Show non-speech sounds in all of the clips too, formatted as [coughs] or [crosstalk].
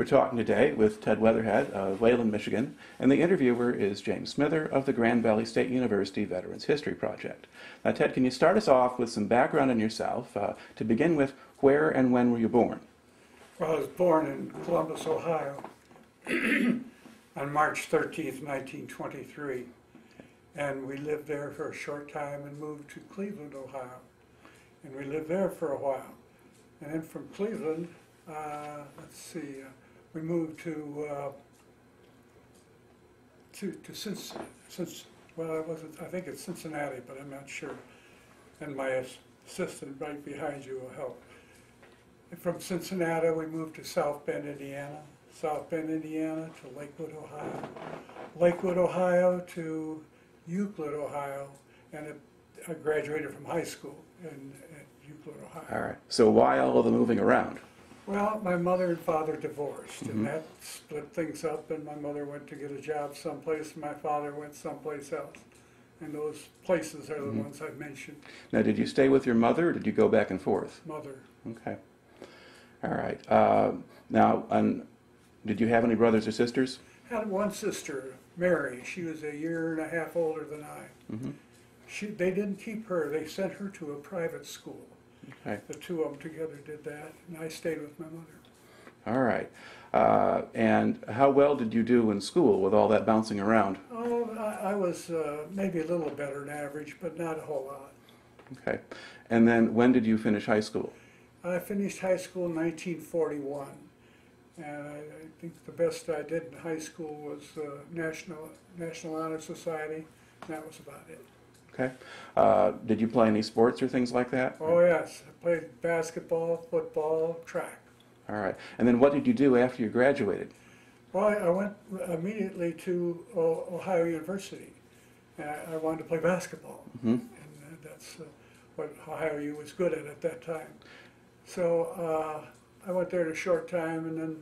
We're talking today with Ted Weatherhead of Wayland, Michigan, and the interviewer is James Smither of the Grand Valley State University Veterans History Project. Now, Ted, can you start us off with some background on yourself? Uh, to begin with, where and when were you born? Well, I was born in Columbus, Ohio [clears throat] on March 13th, 1923. And we lived there for a short time and moved to Cleveland, Ohio. And we lived there for a while. And then from Cleveland, uh, let's see, uh, we moved to, uh, to, to since, since, well, I wasn't, I think it's Cincinnati, but I'm not sure. And my assistant right behind you will help. From Cincinnati, we moved to South Bend, Indiana. South Bend, Indiana to Lakewood, Ohio. Lakewood, Ohio to Euclid, Ohio. And it, I graduated from high school in, at Euclid, Ohio. All right. So why all of the moving around? Well, my mother and father divorced, and that split things up. And my mother went to get a job someplace, and my father went someplace else. And those places are the ones I've mentioned. Now, did you stay with your mother or did you go back and forth? Mother, Okay. All right. Uh, now, um, did you have any brothers or sisters? had one sister, Mary. She was a year and a half older than I. Mhm. She, they didn't keep her. They sent her to a private school. Okay. The two of them together did that, and I stayed with my mother. All right. Uh, and how well did you do in school with all that bouncing around? Oh, I, I was uh, maybe a little better than average, but not a whole lot. Okay. And then when did you finish high school? I finished high school in 1941, and I, I think the best I did in high school was uh, National National Honor Society. And that was about it. Okay. Uh, did you play any sports or things like that? Oh yes, I played basketball, football, track. All right. And then what did you do after you graduated? Well, I, I went immediately to o- Ohio University. And I, wanted to play basketball, hmm and uh, that's uh, what Ohio U was good at at that time. So uh, I went there in a short time, and then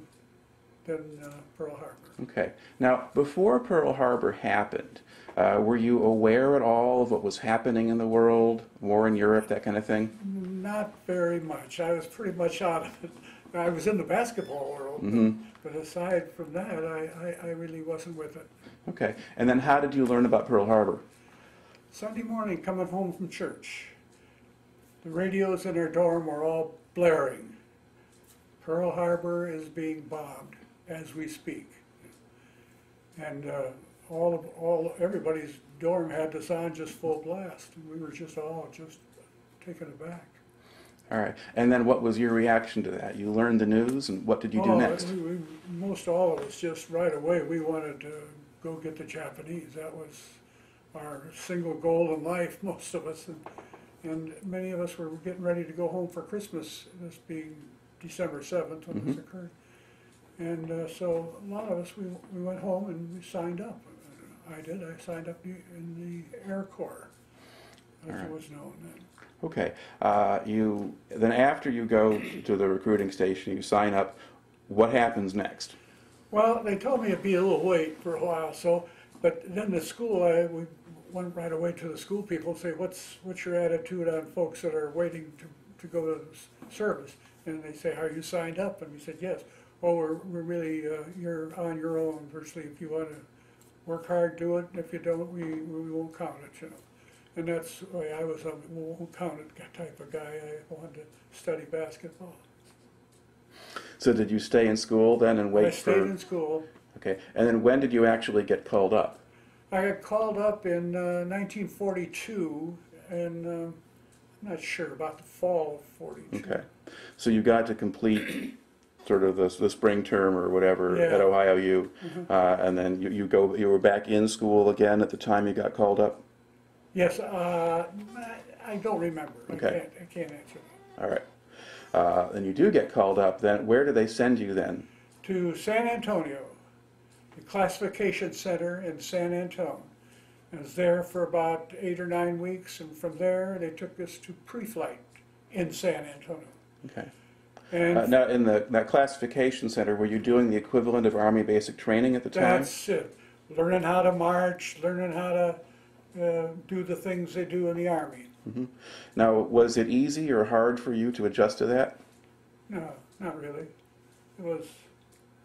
then uh, Pearl Harbor. Okay. Now, before Pearl Harbor happened, uh, were you aware at all of what was happening in the world, war in Europe, that kind of thing? Not very much. I was pretty much out of it. I was in the basketball world, hmm but aside from that, I, I, I really wasn't with it. Okay. And then how did you learn about Pearl Harbor? Sunday morning, coming home from church, the radios in our dorm were all blaring. Pearl Harbor is being bombed as we speak. And uh, all of, all, everybody's dorm had this on just full blast, and we were just all just taken aback. All right. And then what was your reaction to that? You learned the news, and what did you do Oh, next? we- we- Most all of us, just right away, we wanted to go get the Japanese. That was our single goal in life, [laughs] most of us. And, and many of us were getting ready to go home for Christmas, this being December seventh when this occurred. And uh, so a lot of us, we, we went home and we signed up. I did, I signed up in the Air Corps, as right. it was known then. Okay. Uh, you then after you go to the recruiting station, you sign up. What happens next? Well, they told me it'd be a little wait for a while, so, but then the school, I, we went right away to the school people and say, what's, what's your attitude on folks that are waiting to, to go to service? And they say, are you signed up? And we said, yes. Well, we're, we're really, uh, you're on your own virtually. If you wanna work hard, do it. If you don't, we, we won't count it, you know. And that's the way I was, a won't count it type of guy. I wanted to study basketball. So did you stay in school then and wait I stayed for? in school. Okay. And then when did you actually get called up? I got called up in uh, 1942, and um, I'm not sure about the fall of 42. Okay. So you got to complete sort of the, the spring term or whatever Yeah. at Ohio U, Mhm. uh, and then you, you go you were back in school again at the time you got called up. Yes, uh, I I don't remember. Okay. I can't, I can't answer that. All right. Uh, and you do get called up. Then where do they send you then? To San Antonio, the classification center in San Antonio. I was there for about eight or nine weeks, and from there they took us to pre-flight in San Antonio. Okay. And Uh, now, in the that classification center, were you doing the equivalent of Army basic training at the time? That's it. Learning how to march, learning how to uh, do the things they do in the army. hmm Now, was it easy or hard for you to adjust to that? No, not really. It was,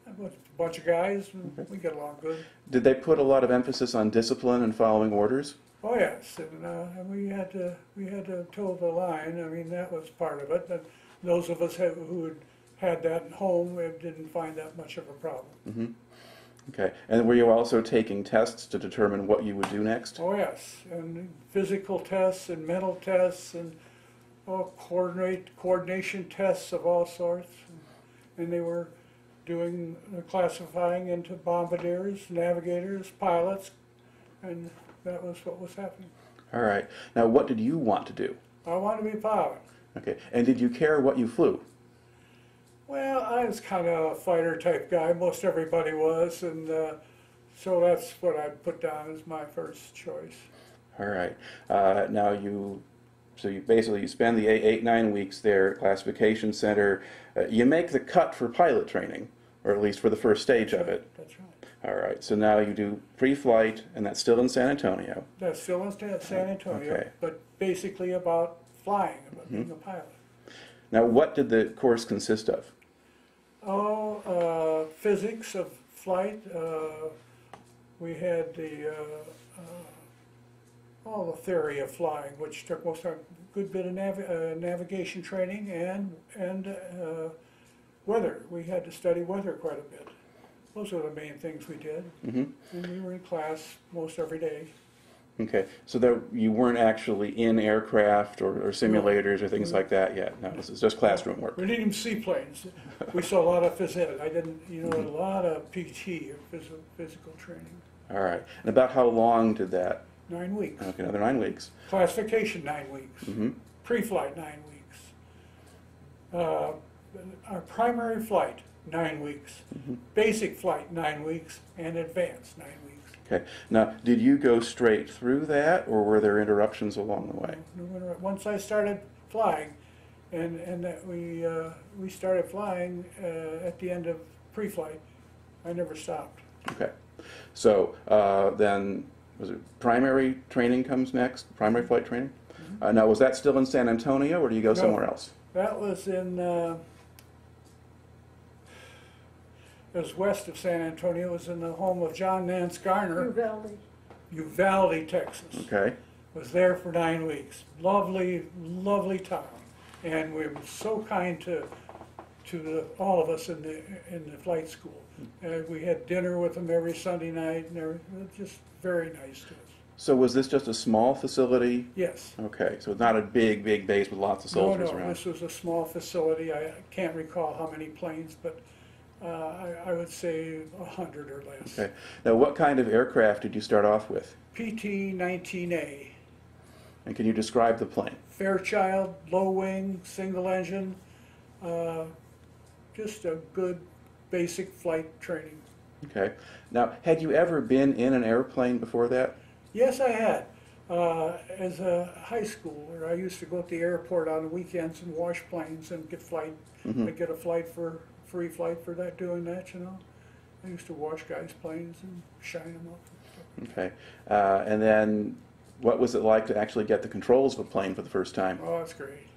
a bunch of guys, and we get along good. Did they put a lot of emphasis on discipline and following orders? Oh, yes, and, uh, and we had to, we had to toe the line, I mean, that was part of it, and those of us who had had that at home, didn't find that much of a problem. Okay. And were you also taking tests to determine what you would do next? Oh, yes, and physical tests and mental tests and, oh, coordinate, coordination tests of all sorts. And they were doing, uh, classifying into bombardiers, navigators, pilots, and that was what was happening. All right. Now, what did you want to do? I wanted to be a pilot. Okay. And did you care what you flew? Well, I was kind of a fighter type guy, most everybody was, and uh, so that's what I'd put down as my first choice. All right. Uh, now you, so you basically you spend the eight, eight nine weeks there at classification center. Uh, you make the cut for pilot training, or at least for the first stage of it. That's right. All right. So now you do pre-flight, and that's still in San Antonio. That's still in San San Antonio, Okay. but basically about flying, about being a pilot. Now, what did the course consist of? Oh, uh, physics of flight. Uh, we had the uh, uh, all the theory of flying, which took most of a good bit of nav- uh, navigation training and and uh, weather. We had to study weather quite a bit. Those were the main things we did, hmm and we were in class most every day. Okay. So there, you weren't actually in aircraft or, or simulators or things like that yet. No, this is just classroom work. We didn't even see planes. We saw a lot of phys ed. I didn't, you know, a lot of PT or physical physical training. All right. And about how long did that? Nine weeks. Okay, another nine weeks. Classification, nine weeks. hmm Pre-flight, nine weeks. Uh, Our primary flight, nine weeks. Basic flight, nine weeks, and advanced, nine weeks. Okay. Now, did you go straight through that, or were there interruptions along the way? Once I started flying, and, and that we, uh, we started flying uh, at the end of pre-flight, I never stopped. Okay. So uh, then, was it primary training comes next? Primary flight training? Uh, now, was that still in San Antonio, or do you go No. somewhere else? That was in, uh, it was west of San Antonio, it was in the home of John Nance Garner, Uvalde. Uvalde, Texas. Okay. Was there for nine weeks. Lovely, lovely town. And we were so kind to, to the, all of us in the, in the flight school. Uh, we had dinner with them every Sunday night and everything, It was just very nice to us. So was this just a small facility? Yes. Okay, so it's not a big, big base with lots of No, soldiers no, around. this was a small facility. I can't recall how many planes, but uh, I, I would say a hundred or less. Okay. Now, what kind of aircraft did you start off with? PT 19A, And can you describe the plane? Fairchild, low wing, single engine, uh, just a good basic flight training. Okay. Now, had you ever been in an airplane before that? Yes, I had. Uh, as a high schooler, I used to go to the airport on the weekends and wash planes and get flight. Mhm. I'd get a flight for free flight for that, doing that, you know. I used to wash guys' planes and shine them up. Okay. Uh, and then, what was it like to actually get the controls of a plane for the first time? Oh, that's great.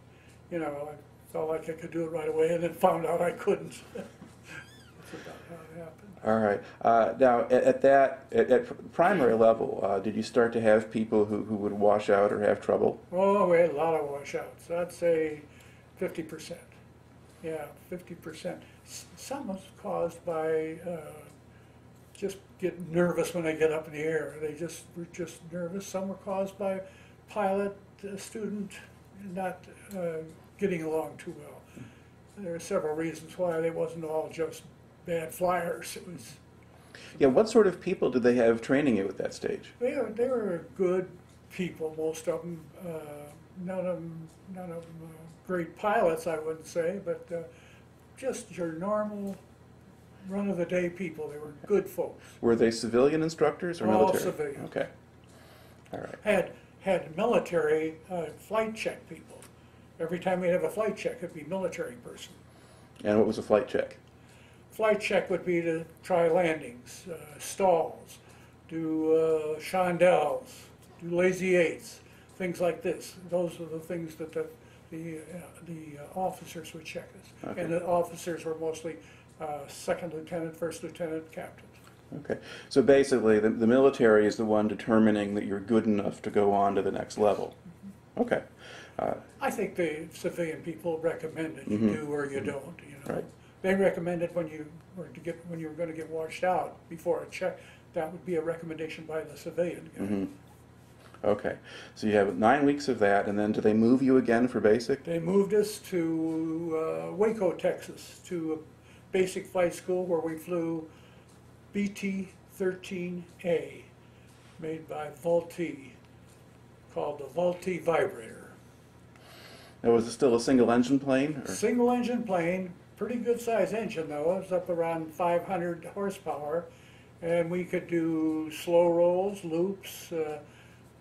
You know, I felt like I could do it right away, and then found out I couldn't. [laughs] that's about how it happened. All right. Uh, now, at, at that, at, at primary level, uh, did you start to have people who, who would wash out or have trouble? Oh, we had a lot of washouts. I'd say fifty percent. Yeah, fifty percent. Some was caused by uh, just getting nervous when they get up in the air. They just were just nervous. Some were caused by pilot uh, student not uh, getting along too well. There are several reasons why they wasn't all just bad flyers. It was Yeah. What sort of people did they have training you at that stage? They were, they were good people, most of them. Uh, none of them, none of them uh, great pilots, I wouldn't say, but uh, just your normal, run-of-the-day people. They were good folks. Were they civilian instructors or All military? civilian. Okay. All right. Had had military uh, flight check people. Every time we'd have a flight check, it'd be military person. And what was a flight check? Flight check would be to try landings, uh, stalls, do uh, chandelles, do lazy eights, things like this. Those are the things that the the, uh, the uh, officers would check us, Okay. and the officers were mostly uh, second lieutenant, first lieutenant, captain. Okay. So basically, the, the military is the one determining that you're good enough to go on to the next level. Okay. Uh, I think the civilian people recommend that you Mhm. do or you don't, you know. Right. They recommended when you were to get, when you were gonna get washed out before a check, that would be a recommendation by the civilian guy. mhm. Okay. So you have nine weeks of that, and then do they move you again for basic? They moved us to uh, Waco, Texas, to a basic flight school where we flew BT-13A, made by Vultee, called the Vultee Vibrator. Now, was it still a single engine plane? Or? Single engine plane, pretty good size engine though, it was up around 500 horsepower. And we could do slow rolls, loops, uh,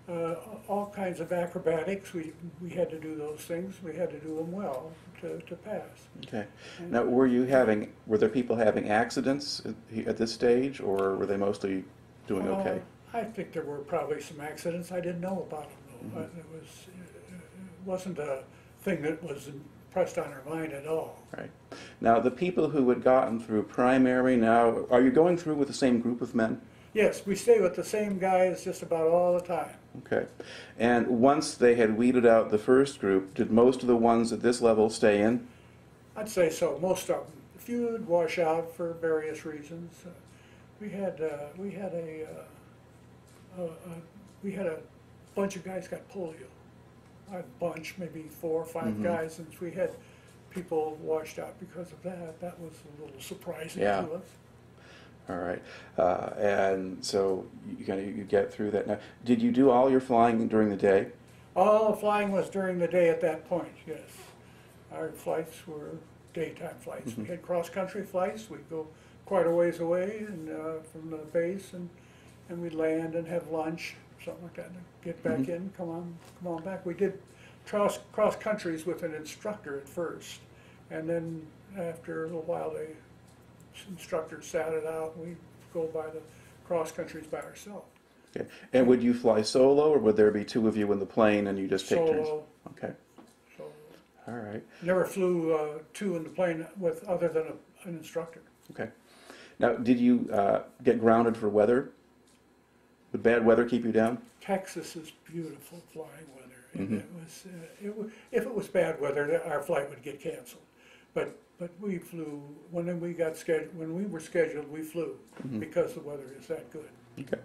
uh, all kinds of acrobatics. We, we had to do those things, we had to do them well to, to pass. Okay. Now, were you having, were there people having accidents at, at this stage, or were they mostly doing okay? Uh, I think there were probably some accidents, I didn't know about them though. Mm-hmm. Uh, It was, it wasn't a thing that was impressed on our mind at all. Right. Now, the people who had gotten through primary now, are you going through with the same group of men? Yes, we stay with the same guys just about all the time. Okay. And once they had weeded out the first group, did most of the ones at this level stay in? I'd say so, most of them. A few would wash out for various reasons. Uh, We had, uh, we had a, uh, we had a bunch of guys got polio. A bunch, maybe four or five Mhm. guys, and we had people washed out because of that. That was a little surprising Yeah. to us. All right. Uh, and so you kind of you get through that. Now, did you do all your flying during the day? All the flying was during the day at that point, yes. Our flights were daytime flights. We had cross-country flights, we'd go quite a ways away and, uh, from the base and, and we'd land and have lunch, something like that, and get back Mhm. in, come on, come on back. We did cross, cross-countries with an instructor at first. And then after a little while, the instructor sat it out and we'd go by the cross-countries by ourselves. Okay. And would you fly solo, or would there be two of you in the plane and you just take turns? Solo, Okay. so. All right. Never flew uh, two in the plane with, other than a- an instructor. Okay. Now, did you uh, get grounded for weather? Would bad weather keep you down? Texas is beautiful flying weather. And Mhm. it was, uh, it if it was bad weather, our flight would get canceled. But, but we flew, when we got scheduled, when we were scheduled, we flew Mhm. because the weather is that good. Okay.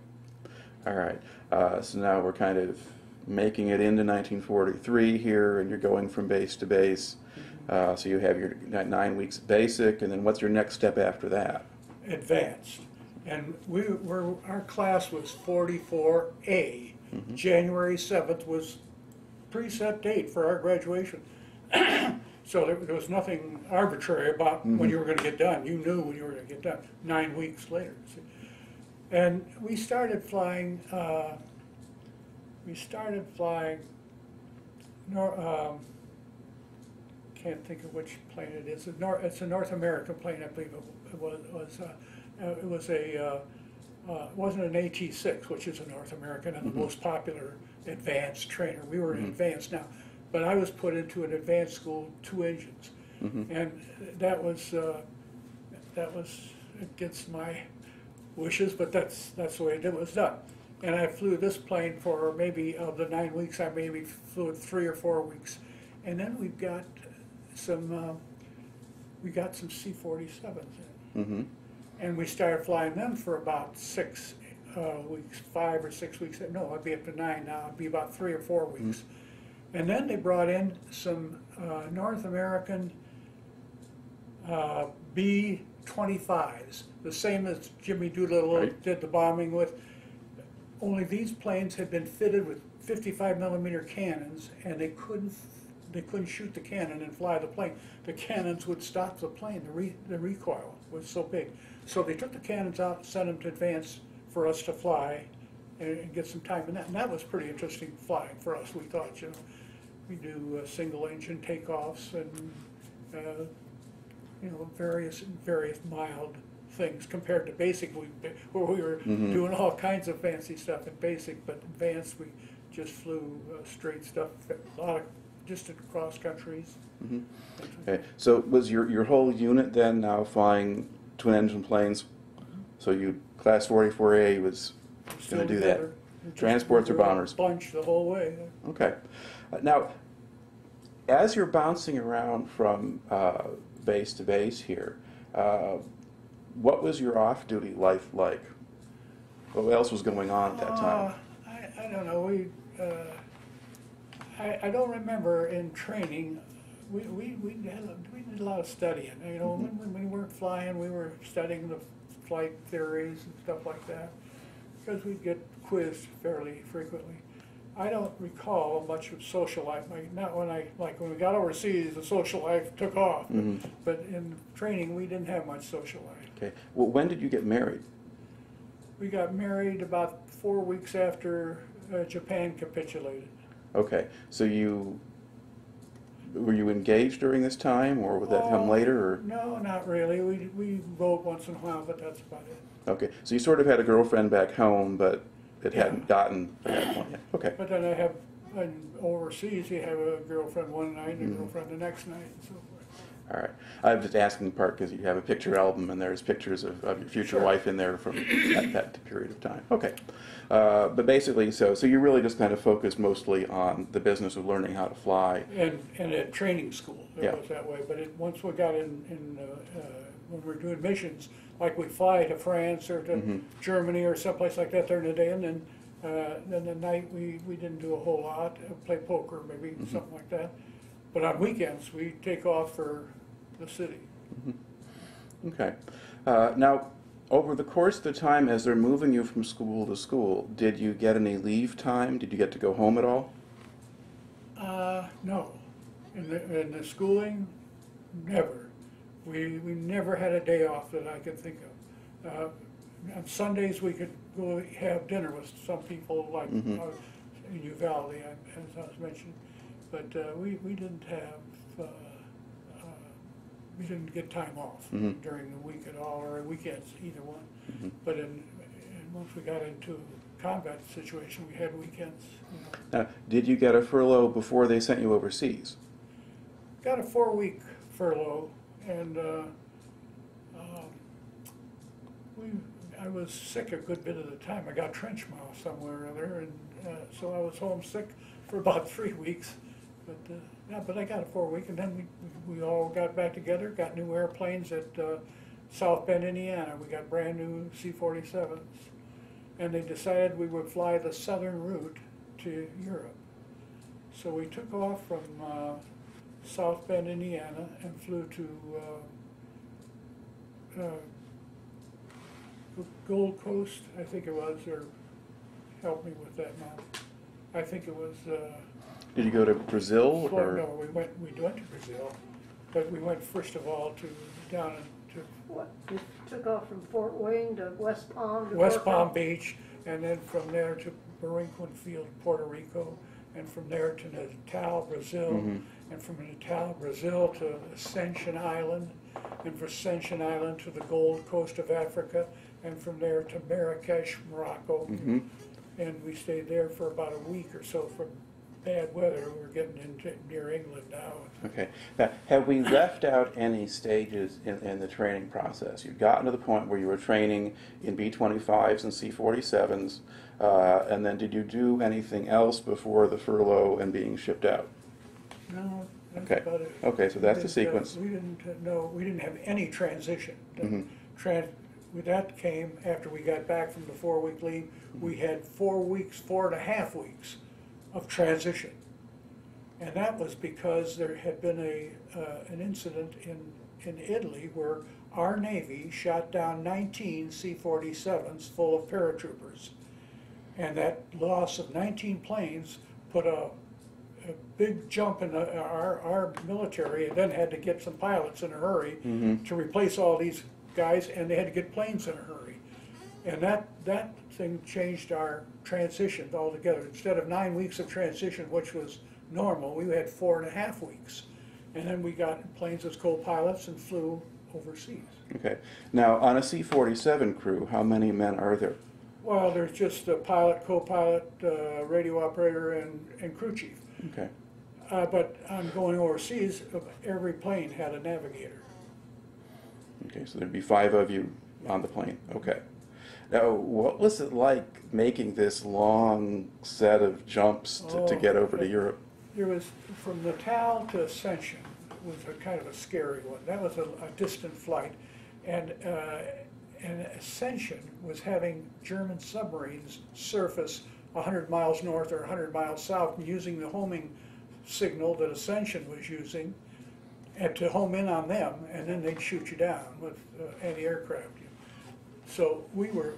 All right. Uh, so now we're kind of making it into 1943 here, and you're going from base to base. Uh, so you have your ni- nine weeks basic, and then what's your next step after that? Advanced. And we were, our class was forty-four A. Mhm. January seventh was preset date for our graduation. [clears throat] So there, there was nothing arbitrary about when Mhm. you were gonna get done, you knew when you were gonna get done, nine weeks later. see. And we started flying, uh, we started flying, nor, um, can't think of which plane it is, It's Nor- it's a North American plane, I believe it was, was, uh, uh, it was a, uh, uh, it wasn't an AT-6, which is a North American and the Mhm. most popular advanced trainer. We were in Mhm. advanced now, but I was put into an advanced school, two engines. hmm And that was, uh, that was against my wishes, but that's, that's the way it was done. And I flew this plane for maybe, of the nine weeks, I maybe flew it three or four weeks. And then we got some, uh, we got some C-47s in. hmm And we started flying them for about six uh, weeks, five or six weeks. No, I'd be up to nine now. It'd be about three or four weeks. And then they brought in some uh, North American uh, B-25s, the same as Jimmy Doolittle Right. did the bombing with. Only these planes had been fitted with 55 millimeter cannons, and they couldn't they couldn't shoot the cannon and fly the plane. The cannons would stop the plane. The, re, the recoil was so big. So they took the cannons out, sent them to advance for us to fly and, and get some time in that. And that was pretty interesting flying for us. We thought, you know, we do uh, single engine takeoffs and uh, you know various various mild things compared to basic. We where we were Mhm. doing all kinds of fancy stuff in basic, but advanced we just flew uh, straight stuff. A lot of distant cross countries. Mhm. Okay, so was your, your whole unit then now flying twin engine planes? So you, class forty-four A was gonna do that? together. Transports or bombers? Bunch the whole way. Okay. Uh, Now, as you're bouncing around from uh, base to base here, uh, what was your off-duty life like? What else was going on at that time? Uh, I, I don't know, we, uh, I, I don't remember in training, we, we, we had, a- we did a lot of studying, you know, when, when we weren't flying, we were studying the flight theories and stuff like that, because we'd get quizzed fairly frequently. I don't recall much of social life, like, not when I, like, when we got overseas, the social life took off, Mhm. but in training, we didn't have much social life. Okay. Well, when did you get married? We got married about four weeks after uh, Japan capitulated. Okay. So you were you engaged during this time, or would that come Oh, later? Or No, not really. We, we wrote once in a while, but that's about it. okay. So you sort of had a girlfriend back home, but it Yeah. hadn't gotten to that point yet. Okay. But then I have, and overseas, you have a girlfriend one night and a Mhm. girlfriend the next night and so forth. All right. I'm just asking in part because you have a picture album and there's pictures of, of your future Sure. wife in there from that, that period of time. Okay. Uh, but basically, so so you really just kind of focused mostly on the business of learning how to fly. And, and at training school, Yeah. it was that way. But it, once we got in, in, uh, uh, when we were doing missions, like we fly to France or to Mhm. Germany or someplace like that during the day, and then, uh, then the night, we, we didn't do a whole lot, uh, play poker, maybe Mm-hmm. something like that. But on weekends, we take off for the city. Okay. Uh, now, over the course of the time as they're moving you from school to school, did you get any leave time? Did you get to go home at all? Uh, no. In the, in the schooling, never. We, we never had a day off that I could think of. Uh, on Sundays, we could go have dinner with some people like Mhm. uh, in Uvalde, as I was mentioning. But uh, we, we didn't have, uh, uh, we didn't get time off Mhm. during the week at all, or weekends, either one. Mhm. But in, and once we got into combat situation, we had weekends, you know. Now, did you get a furlough before they sent you overseas? Got a four-week furlough, and uh, um, we, I was sick a good bit of the time. I got trench mouth somewhere or other, and uh, so I was homesick for about [laughs] three weeks. But, uh, yeah, but I got a four-week, and then we, we all got back together, got new airplanes at uh, South Bend, Indiana. We got brand-new C-47s, and they decided we would fly the southern route to Europe. So we took off from uh, South Bend, Indiana, and flew to uh, uh, Gold Coast, I think it was, or help me with that now. I think it was, uh, Did you go to Brazil Flor- or? no, we went, we went to Brazil, but we went first of all to, down to What, you took off from Fort Wayne to West Palm to West Fort Palm Beach, and then from there to Borinquen Field, Puerto Rico, and from there to Natal, Brazil, Mhm. And from Natal, Brazil to Ascension Island, and from Ascension Island to the Gold Coast of Africa, and from there to Marrakesh, Morocco. Mhm. And we stayed there for about a week or so from bad weather. We're getting into near England now. Okay. Now, have we left out any stages in, in the training process? You've gotten to the point where you were training in B-25s and C-47s, uh, and then did you do anything else before the furlough and being shipped out? No, that's Okay. about it. Okay, so that's the uh, sequence. We didn't, uh, no, we didn't have any transition. The Mhm. Tran, that came after we got back from the four-week leave. We had four weeks, four and a half weeks of transition. And that was because there had been a, uh, an incident in, in Italy where our Navy shot down nineteen C-47s full of paratroopers. And that loss of nineteen planes put a, a big jump in the, our, our military, and then had to get some pilots in a hurry Mhm. to replace all these guys, and they had to get planes in a hurry. And that, that thing changed our transition altogether. Instead of nine weeks of transition, which was normal, we had four and a half weeks. And then we got planes as co-pilots and flew overseas. Okay. Now, on a C-47 crew, how many men are there? Well, there's just a pilot, co-pilot, uh, radio operator, and, and crew chief. Okay. uh, but on going overseas, uh, every plane had a navigator. Okay, so there'd be five of you on the plane. Okay. Now, what was it like making this long set of jumps to, to Oh, get over to. Europe? There was, from Natal to Ascension was a kind of a scary one. That was a, a distant flight. And, uh, and Ascension was having German submarines surface 100 miles north or 100 miles south using the homing signal that Ascension was using and to home in on them, and then they'd shoot you down with uh, anti-aircraft. So we were,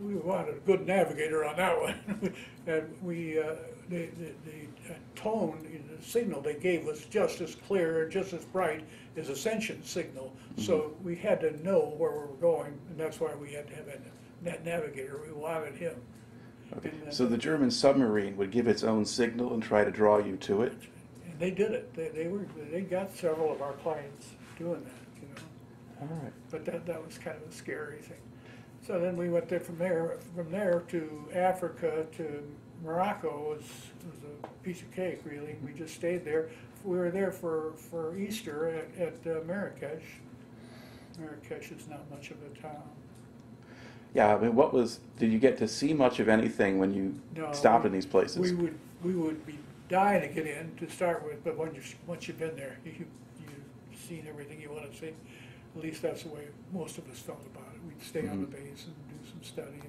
we wanted a good navigator on that [laughs] one. And we, uh, the, the, the uh, tone, the signal they gave was just as clear, just as bright as Ascension signal. So we had to know where we were going, and that's why we had to have a net navigator. We wanted him. Okay. And, uh, So the German submarine would give its own signal and try to draw you to it? And they did it. They, they were, they got several of our planes doing that, you know. All right. But that, that was kind of a scary thing. So then we went there from there, from there to Africa to Morocco was, was a piece of cake, really. We just stayed there. We were there for, for Easter at, at uh, Marrakesh. Marrakesh is not much of a town. Yeah, I mean, what was, did you get to see much of anything when you No, stopped in these places? We would, we would be dying to get in to start with, but when you, once you've been there, [laughs] you, you've seen everything you want to see. At least that's the way most of us felt about it. We'd stay on the Mhm. base and do some studying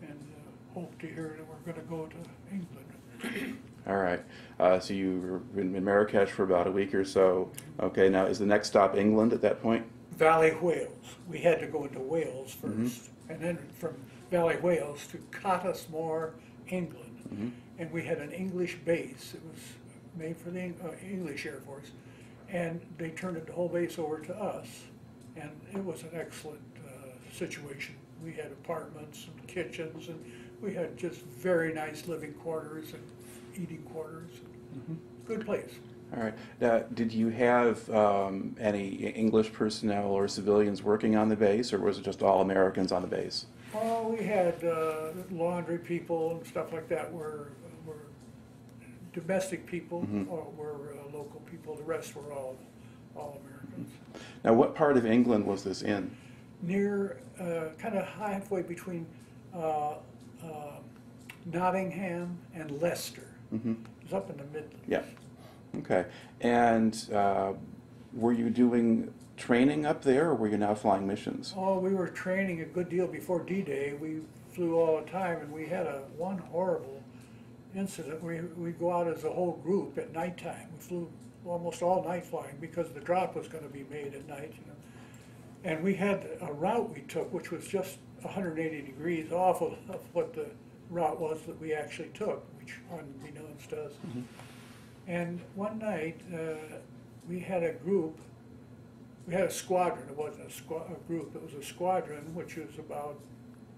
and, and uh, hope to hear that we're gonna go to England. [clears throat] All right. Uh, so you were in in Marrakesh for about a week or so. Okay, now is the next stop England at that point? Valley Wales. We had to go into Wales Mm-hmm. first, and then from Valley Wales to Cottesmore, England. Mhm. And we had an English base. It was made for the uh, English Air Force, and they turned the whole base over to us. And it was an excellent uh, situation. We had apartments and kitchens, and we had just very nice living quarters and eating quarters. Mm-hmm. Good place. All right. Now, did you have um, any English personnel or civilians working on the base, or was it just all Americans on the base? Oh, we had uh, laundry people and stuff like that were, were domestic people Mhm. or were uh, local people. The rest were all, all Americans. Now, what part of England was this in? Near, uh, kind of halfway between uh, uh, Nottingham and Leicester. hmm It was up in the Midlands. Yeah. Okay. And uh, were you doing training up there, or were you now flying missions? Oh, we were training a good deal before D-Day. We flew all the time, and we had a one horrible incident. We we go out as a whole group at nighttime. We flew almost all night flying because the drop was going to be made at night. You know, and we had a route we took, which was just 180 degrees off of, of what the route was that we actually took, which unbeknownst to us. And one night, uh, we had a group we had a squadron, it wasn't a squa, a group, it was a squadron, which was about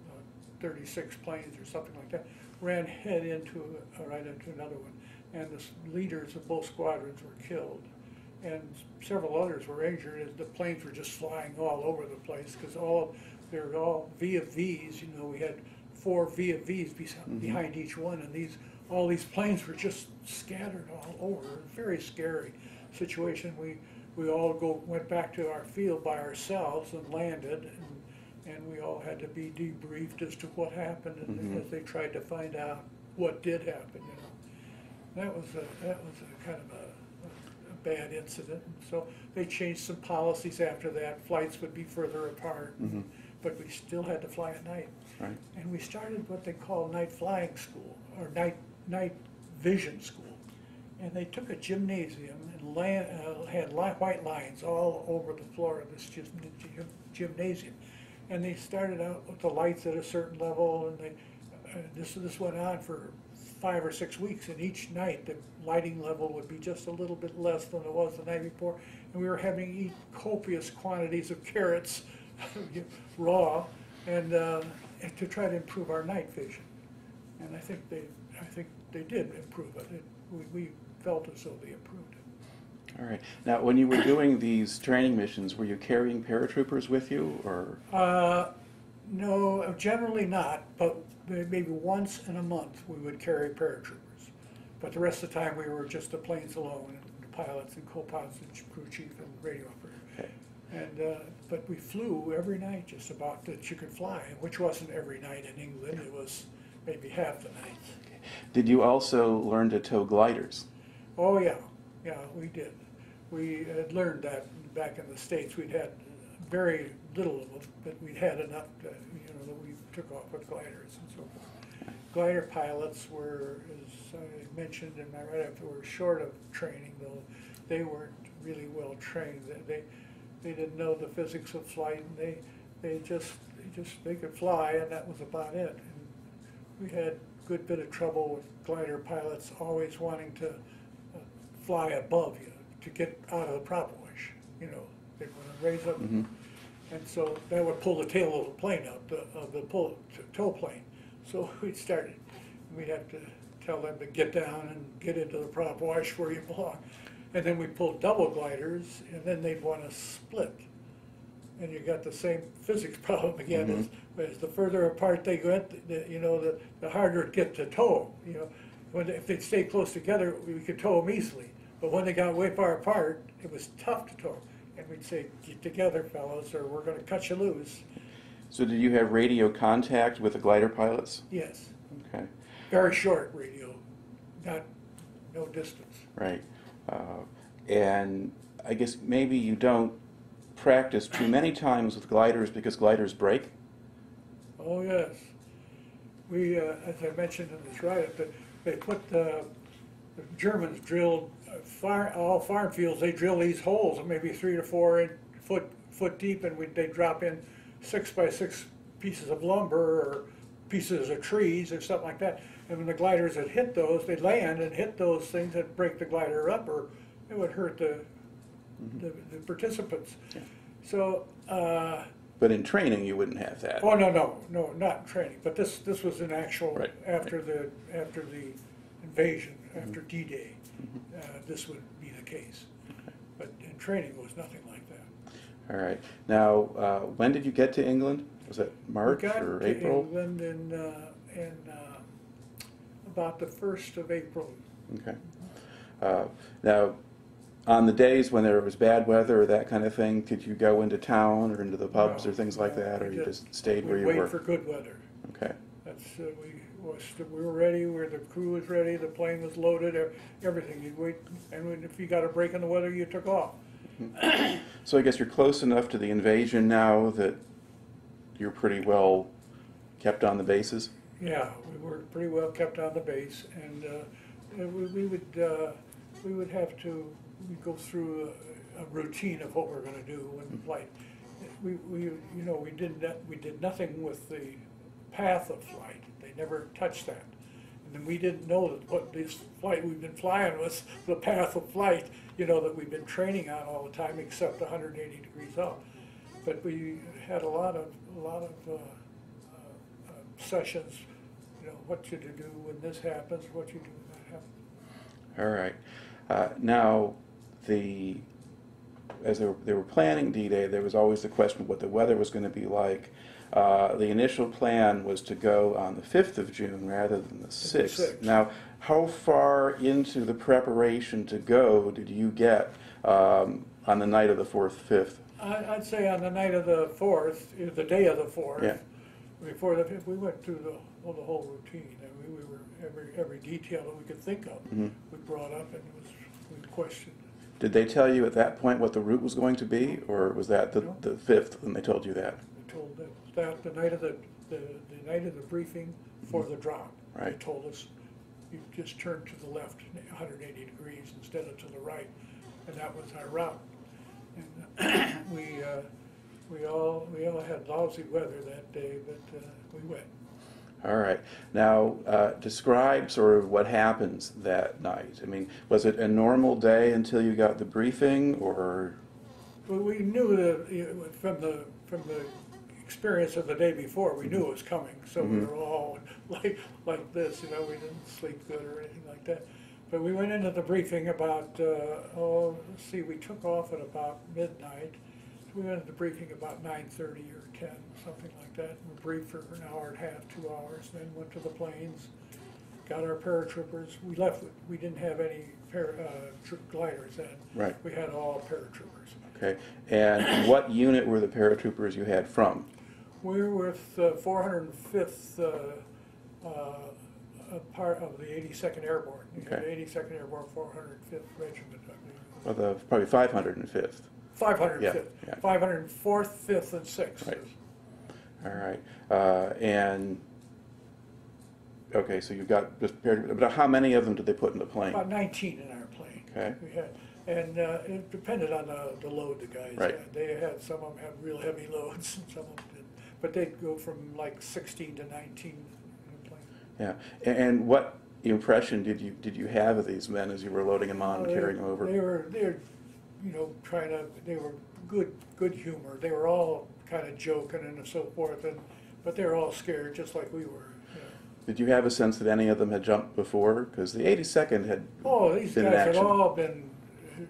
uh, thirty-six planes or something like that, ran head into, uh, right into another one. And the leaders of both squadrons were killed. And several others were injured, as the planes were just flying all over the place, because all, they were all VFVs, you know, we had four VFVs bes- behind each one, and these, all these planes were just scattered all over, very scary situation. We, we all go, went back to our field by ourselves and landed, and, and we all had to be debriefed as to what happened, and Mhm. as they tried to find out what did happen, you know. That was a, that was a kind of a, a bad incident, and so they changed some policies after that, flights would be further apart, Mhm. but we still had to fly at night. Right. And we started what they call night flying school, or night, night vision school. And they took a gymnasium and uh, had white lines all over the floor of this gym, gym- gymnasium. And they started out with the lights at a certain level, and they, uh, this, this went on for five or six weeks, and each night, the lighting level would be just a little bit less than it was the night before. And we were having eat copious quantities of carrots, [laughs] raw, and, uh, to try to improve our night vision. And I think they, I think they did improve it. It, we, we felt as though they improved it. All right. Now, when you were doing these training missions, were you carrying paratroopers with you, or? Uh, no, generally not, but maybe once in a month we would carry paratroopers. But the rest of the time, we were just the planes alone, and the pilots and co-pilots and crew chief and radio operator. Okay. And, uh, but we flew every night just about that you could fly, which wasn't every night in England, it was maybe half the nights. Did you also learn to tow gliders? Oh, yeah, yeah, we did. We had learned that back in the States, we'd had very little of them, but we'd had enough, to, you know, that we took off with gliders and so forth. Glider pilots were, as I mentioned in my write-up, were short of training, though they weren't really well trained. They- They, didn't know the physics of flight, and they, they just, they just, they could fly, and that was about it. And we had good bit of trouble with glider pilots always wanting to uh, fly above you to get out of the prop wash, you know, they want to raise up. Mhm. And so that would pull the tail of the plane up, the, of the pull, tow plane. So [laughs] we'd start, it. we'd have to tell them to get down and get into the prop wash where you belong. And then we pulled double gliders, and then they'd want to split. And you got the same [laughs] physics problem again, as, as the further apart they went, the, you know, the, the harder it get to tow, you know. When, they- if they stayed close together, we could tow them easily, but when they got way far apart, it was tough to tow. And we'd say, get together, fellas, or we're gonna cut you loose. So did you have radio contact with the glider pilots? Yes, Okay, very short radio, not, no distance. right. Uh, and I guess maybe you don't practice too many times with gliders because gliders break. Oh, yes. We, uh, as I mentioned in this write-up, they put, the the Germans drilled, uh, far, all farm fields, they drill these holes, maybe three to four foot, foot deep, and we, they drop in six by six pieces of lumber or pieces of trees or something like that. And when the gliders had hit those, they'd land and hit those things that break the glider up, or it would hurt the, the the participants. So, uh, But in training, you wouldn't have that. Oh, no, no, no, not in training, but this, this was an actual, Right, after the, after the invasion, after D-Day, uh, this would be the case. But in training, it was nothing like that. All right. Now, uh, when did you get to England? Was it March We got or to April? England in, uh, in, uh, about the first of April. Okay. Uh, now, on the days when there was bad weather or that kind of thing, could you go into town or into the pubs or things like that, or you just- stayed where you wait were? for good weather. Okay. That's, uh, we, was, we were ready, where the crew was ready, the plane was loaded, ev- everything. You wait, and when- if you got a break in the weather, you took off. So I guess you're close enough to the invasion now that you're pretty well kept on the bases. Yeah, we were pretty well kept on the base, and uh, we we would, uh, we would have to, we'd go through a- a routine of what we're gonna do when flight. We, we, you know, we did not, we did nothing with the path of flight, they never touched that. And then we didn't know that what this flight we've been flying was the path of flight, you know, that we've been training on all the time, except hundred and eighty degrees up. But we had a lot of, a lot of uh, uh, sessions, you know, what you to do when this happens, what you do when that happens. All right. Uh, now, the as they were, they were planning D-Day, there was always the question of what the weather was going to be like. Uh, the initial plan was to go on the 5th of June rather than the 6th. 6th. Now, how far into the preparation to go did you get um, on the night of the 4th, 5th? I, I'd say on the night of the fourth, uh, the day of the fourth. Yeah. Before the, fifth, we went through the, well, the whole routine, I mean, we were, every, every detail that we could think of, Mhm. we brought up and it was, we questioned. Did they tell you at that point what the route was going to be, or was that the, No. the 5th when they told you that? They told them that the night of the, the, the night of the briefing for the drop. They told us, you just turn to the left hundred and eighty degrees instead of to the right, and that was our route. And [clears throat] we, uh, we all, we all had lousy weather that day, but, uh, we went. All right. Now, uh, describe sort of what happens that night. I mean, was it a normal day until you got the briefing, or Well, we knew that, you know, from the, from the experience of the day before, we knew it was coming, so we Mhm. were all [laughs] like, like this, you know, we didn't sleep good or anything like that. But we went into the briefing about, uh, oh, let's see, we took off at about midnight. We went into the briefing about nine thirty or ten, something like that. We briefed for an hour and a half, two hours, then went to the planes, got our paratroopers, we left, with- we didn't have any para, uh, tr- gliders then. Right. We had all paratroopers. Okay. And what unit were the paratroopers you had from? We were with uh, 405th, uh, uh, a part of the 82nd Airborne. We had Okay. 82nd Airborne, 405th Regiment, I. Well, the probably 505th. 505th, yeah. 504th, 5th, and 6th. Right. All right. Uh, and okay, so you've got just. But how many of them did they put in the plane? About 19 in our plane. Okay. We had, and uh, it depended on the, the load the guys Right. had. They had, some of them had real heavy [laughs] loads, and some of them did. But they'd go from like 16 to 19 in a plane. Yeah. And, and what impression did you did you have of these men as you were loading them on and carrying them over? They were, they were, you know, trying to, they were good, good humor. They were all kind of joking and so forth, and, but they were all scared, just like we were. you know. Did you have a sense that any of them had jumped before? Because the 82nd had Oh, these been in guys had action. all been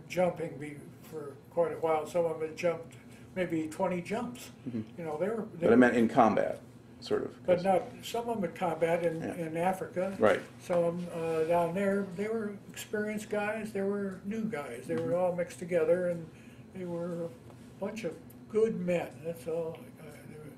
jumping be, for quite a while. Some of them had jumped maybe twenty jumps. You know, they were. they Mm-hmm. But I were- meant in combat, sort of. But not, some of them in combat in, Yeah. in Africa. Right. Some of uh, down there, they were experienced guys, they were new guys, they Mm-hmm. were all mixed together and they were a bunch of good men, that's all. Uh, They were,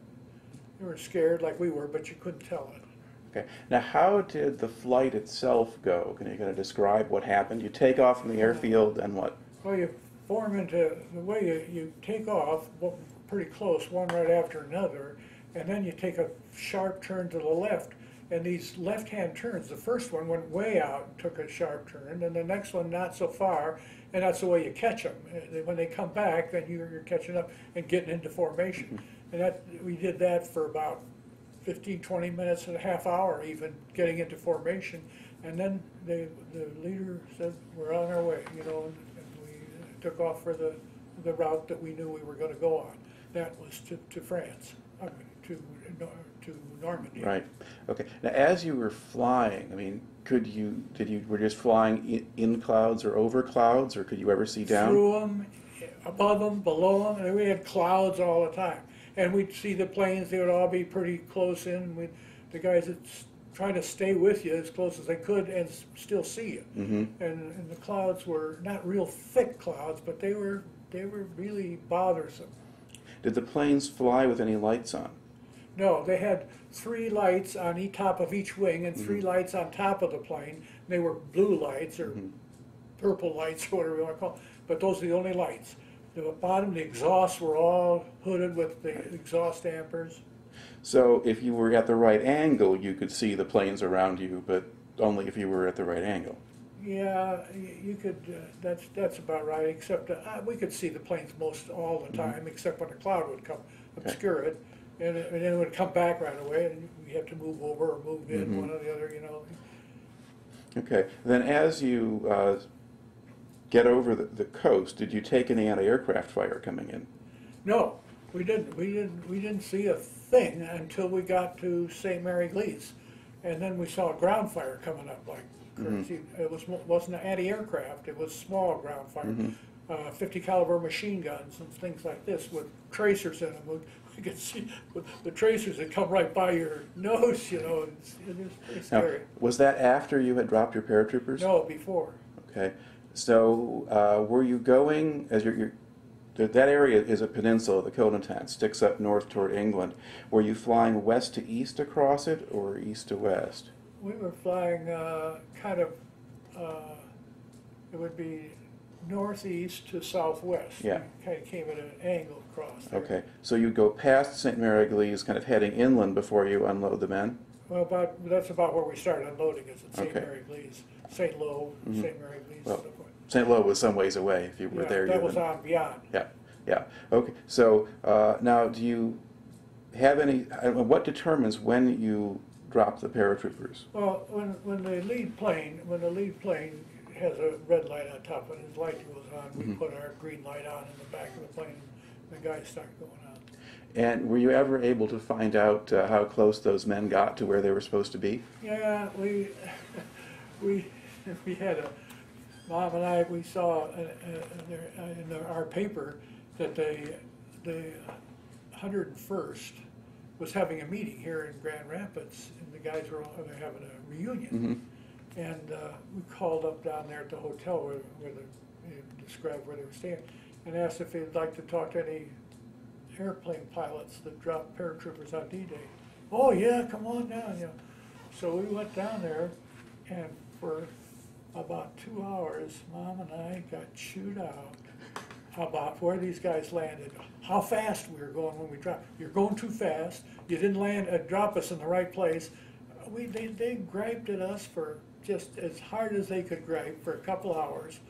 they were scared like we were, but you couldn't tell it. Okay. Now, how did the flight itself go? Can you kind of describe what happened? You take off from the airfield and what? Well, you form into, the way you, you take off, well, pretty close, one right after another, and then you take a sharp turn to the left. And these left-hand turns, the first one went way out took a sharp turn, and the next one not so far, and that's the way you catch uh, them. When they come back, then you're, you're catching up and getting into formation. Mm-hmm. And that, we did that for about 15, 20 minutes and a half hour even, getting into formation. And then the, the leader said, we're on our way, you know, and and we took off for the, the route that we knew we were gonna go on. That was to, to France, I mean, to, to Normandy. Right. Okay. Now, as you were flying, I mean, could you did you were just flying in, in clouds or over clouds, or could you ever see down? Through them, above them, below them, and we had clouds all the time. And we'd see the planes, they would all be pretty close in, with the guys that s- try to stay with you as close as they could and s- still see you. Mm-hmm. And, and the clouds were not real thick clouds, but they were, they were really bothersome. Did the planes fly with any lights on? No, they had three lights on each top of each wing and 3 lights on top of the plane. They were blue lights or purple lights, or [laughs] whatever you want to call them, but those are the only lights. The bottom, the exhausts were all hooded with the exhaust dampers. So, if you were at the right angle, you could see the planes around you, but only if you were at the right angle. Yeah, you could, uh, that's, that's about right, except uh, we could see the planes most all the time, except when a cloud would come obscure it. And it- and then it would come back right away, and we had to move over or move in, one or the other, you know. Okay. Then, as you uh, get over the, the coast, did you take any anti-aircraft fire coming in? No, we didn't, we didn't, we didn't see a thing until we got to Sainte-Mère-Église. And then we saw ground fire coming up like crazy. It was, wasn't anti-aircraft, it was small ground fire. Uh, fifty caliber machine guns and things like this with tracers in them. We could see, with the tracers that come right by your nose, you know, it's, it is pretty Now, scary. was that after you had dropped your paratroopers? No, before. Okay, so uh, were you going, as you're, you're, that that area is a peninsula, the Cotentin, sticks up north toward England. Were you flying west to east across it or east to west? We were flying uh, kind of, uh, it would be northeast to southwest. Yeah. Kind of came at an angle across there. Okay, so you'd go past Sainte-Mère-Église, kind of heading inland before you unload the men? Well, about, that's about where we started unloading is at St. Okay. Mary Glees, St. Lo, St. Mary Glees. Well, so forth. St. Lo was some ways away if you were Yeah, there. That you was on beyond. Yeah, yeah, okay, so uh, now do you have any, uh, what determines when you drop the paratroopers? Well, when, when the lead plane, when the lead plane has a red light on top and his light goes on, we Mm-hmm. put our green light on in the back of the plane, the guys start going on. And were you ever able to find out uh, how close those men got to where they were supposed to be? Yeah, we, [laughs] we, we had a, Mom and I, we saw uh, uh, there- uh, in the- our paper that the, the hundred and first was having a meeting here in Grand Rapids, and the guys were all- they were having a reunion. And uh, we called up down there at the hotel where, where the, they described where they were staying, and asked if they'd like to talk to any airplane pilots that dropped paratroopers on D-Day. Oh, yeah, come on down, know. So we went down there, and for about two hours, Mom and I got chewed out about where these guys landed, how fast we were going when we dropped. You're going too fast, you didn't land, uh, drop us in the right place. We, they, they griped at us for just as hard as they could gripe for a couple hours.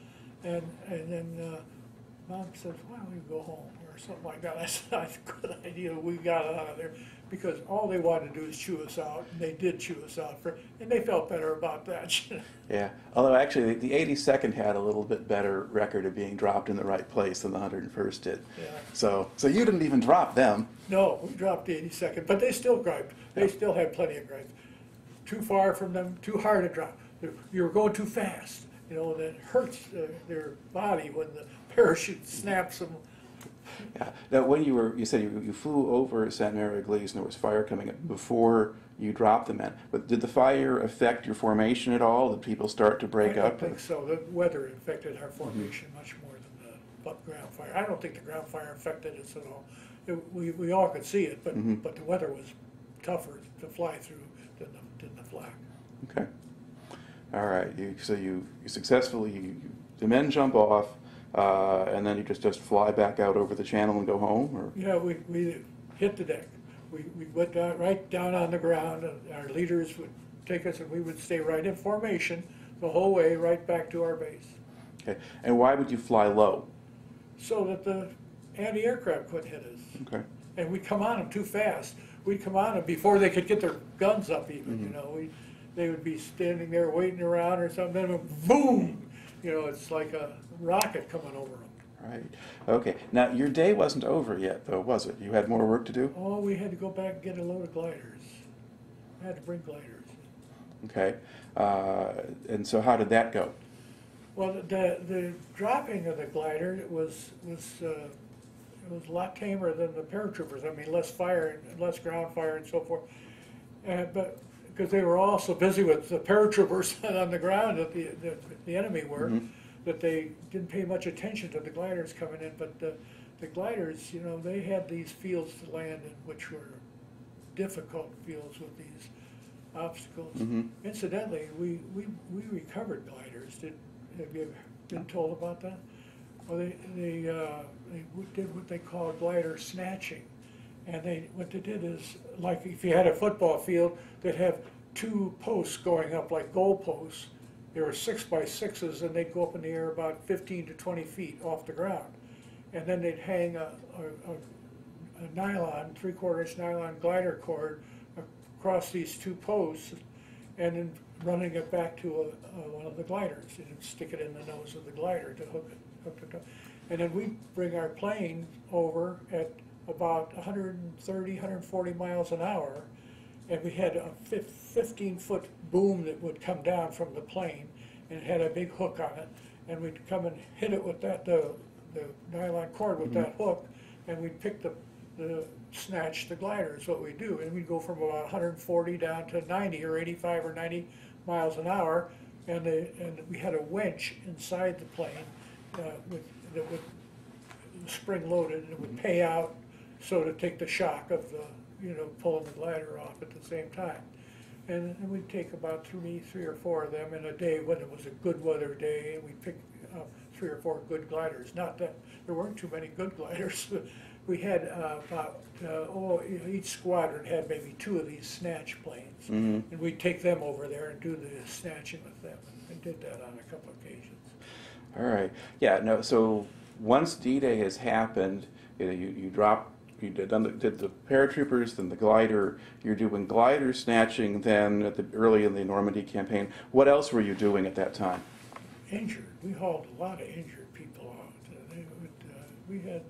And, and then, uh, Mom says, why don't we go home, or something like that. [laughs] I said, that's a good idea, we got out of there, because all they wanted to do is chew us out, and they did chew us out for, and they felt better about that. [laughs] Yeah, although actually the 82nd had a little bit better record of being dropped in the right place than the 101st did. Yeah. So, so you didn't even drop them. No, we dropped the eighty-second, but they still griped. They Yeah. still had plenty of gripes. Too far from them, too hard to drop. You were going too fast, you know, and it hurts uh, their body when the parachute snaps them. Yeah. Now, when you were, you said you, you flew over Sainte-Mère-Église and there was fire coming up before you dropped the men. But did the fire affect your formation at all? Did people start to break I up? don't think so. The weather affected our formation much more than the ground fire. I don't think the ground fire affected us at all. It- We, we all could see it, but, Mhm. but the weather was tougher to fly through than the, than the flak. Okay. All right. You, so you, you successfully, you, the men jump off, uh, and then you just, just fly back out over the channel and go home? Or? Yeah, we, we hit the deck. We, we went down, right down on the ground, and our leaders would take us, and we would stay right in formation the whole way, right back to our base. Okay. And why would you fly low? So that the anti-aircraft couldn't hit us. Okay. And we'd come on them too fast. We'd come on them before they could get their guns up even, you know. We, they would be standing there waiting around or something, then boom! You know, it's like a rocket coming over them. Right. Okay. Now, your day wasn't over yet, though, was it? You had more work to do? Oh, we had to go back and get a load of gliders. I had to bring gliders. Okay. Uh, and so how did that go? Well, the, the dropping of the glider was, was, uh, it was a lot tamer than the paratroopers. I mean, less fire, and less ground fire and so forth. And, but, because they were all so busy with the paratroopers [laughs] on the ground that the, the, the enemy were, Mhm. That they didn't pay much attention to the gliders coming in. But the, the gliders, you know, they had these fields to land in, which were difficult fields with these obstacles. Mhm. Incidentally, we, we, we recovered gliders. Did, have you been told about that? Well, they, they, uh, they did what they call glider snatching. And they, what they did is, like if you had a football field, they'd have two posts going up like goal They were six by sixes and they'd go up in the air about fifteen to twenty feet off the ground. And then they'd hang a, a, a- nylon, three-quarter inch nylon glider cord across these two posts and then running it back to a, one of the gliders and stick it in the nose of the glider to hook it, hook it up. And then we bring our plane over at about 130, 140 miles an hour, and we had a 15 foot boom that would come down from the plane, and it had a big hook on it, and we'd come and hit it with that the, the nylon cord with that hook, and we'd pick the the snatch the glider is what we do, and we'd go from about 140 down to 90 or 85 or 90 miles an hour, and the, and we had a winch inside the plane uh, with, that would spring loaded and it would pay out so to take the shock of the you know pulling the glider off at the same time. And, and we'd take about three, three or four of them in a day when it was a good weather day, and we'd pick up three or four good gliders. Not that there weren't too many good gliders. [laughs] We had uh, about, uh, oh, each squadron had maybe two of these snatch planes. Mhm. And we'd take them over there and do the snatching with them. And did that on a couple occasions. All right. Yeah. No. So once D-Day has happened, you know, you, you drop, you did, the, did the paratroopers, then the glider. You're doing glider snatching. Then at the early in the Normandy campaign, what else were you doing at that time? Injured, we hauled a lot of injured people out. Uh, would, uh, we had,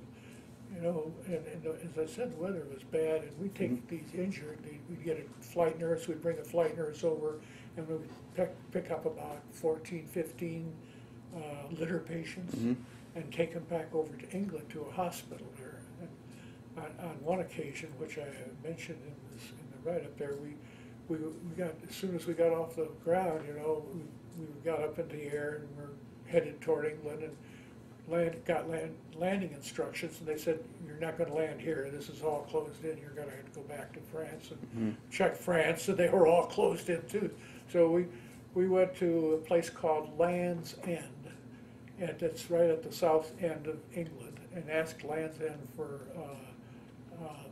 you know, and, and the- as I said, the weather was bad, and we'd take these injured, we'd get a flight nurse, we'd bring a flight nurse over, and we'd pick, pick up about 14, 15 uh, litter patients, Mhm. and take them back over to England to a hospital on, on one occasion, which I mentioned in this, in the write-up there, we, we, we got, as soon as we got off the ground, you know, we, we got up into the air and we're headed toward England and land, got land, landing instructions, and they said, you're not gonna land here, this is all closed in, you're gonna have to go back to France and check France, and they were all closed in too. So we, we went to a place called Land's End, and it's right at the south end of England, and asked Land's End for, uh, uh,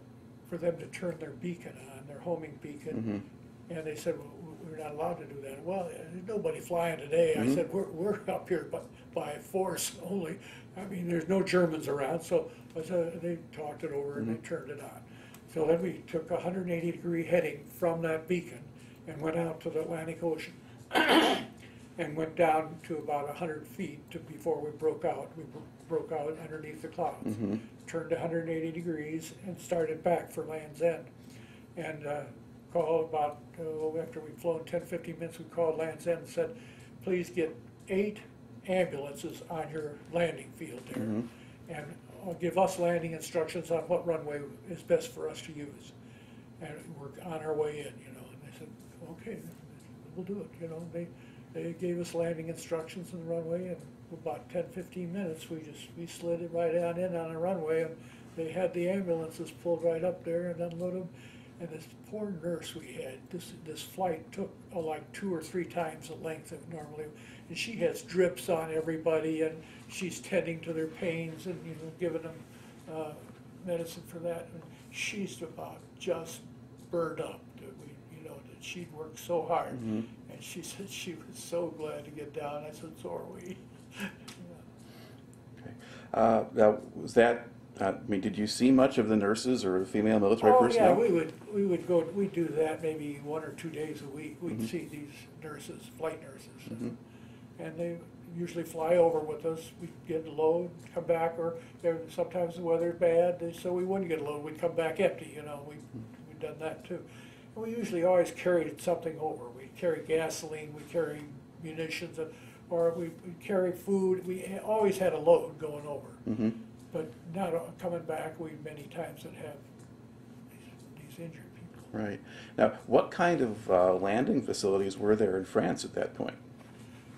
for them to turn their beacon on, their homing beacon. Mm-hmm. And they said, well, we're not allowed to do that. Well, there's nobody flying today. I mm-hmm. said, we're, we're [laughs] up here by, by force [laughs] only. I mean, there's no Germans around, so I said, they talked it over and they mm-hmm. turned it on. So then we took a hundred and eighty degree heading from that beacon and went out to the Atlantic Ocean. [coughs] And went down to about hundred feet to, before we broke out. We bro- broke out underneath the clouds. Turned hundred and eighty degrees and started back for Land's End. And, uh, called about, oh, after we'd flown 10, 15 minutes, we called Land's End and said, please get eight ambulances on your landing field there. And uh, give us landing instructions on what runway is best for us to use. And we're on our way in, you know, and they said, okay, we'll do it, you know, they, they gave us landing instructions on the runway, and about 10, 15 minutes, we just, we slid it right on in on a runway, and they had the ambulances pulled right up there and unload them. And this poor nurse we had, this, this flight took uh, like two or three times the length of normally. And she has drips on everybody, and she's tending to their pains and, you know, giving them, uh, medicine for that. And she's about just burned up, that we, you know, that she'd worked so hard. And she said she was so glad to get down. I said, so are we. Okay. Uh, now, was that, uh, I mean, did you see much of the nurses or the female military Oh, personnel? yeah, we would, we would go, we'd do that maybe one or two days a week. Mm-hmm. We'd see these nurses, flight nurses. And they usually fly over with us. We'd get a load, come back, or there- sometimes the weather's bad, they- so we wouldn't get a load. We'd come back empty, you know, we, we'd done that too. And we usually always carried something over. We'd carry gasoline, we'd carry munitions, and- or we- we'd carry food. We ha- always had a load going over. hmm But not coming back, we many times would have these, these injured people. Right. Now, what kind of uh, landing facilities were there in France at that point?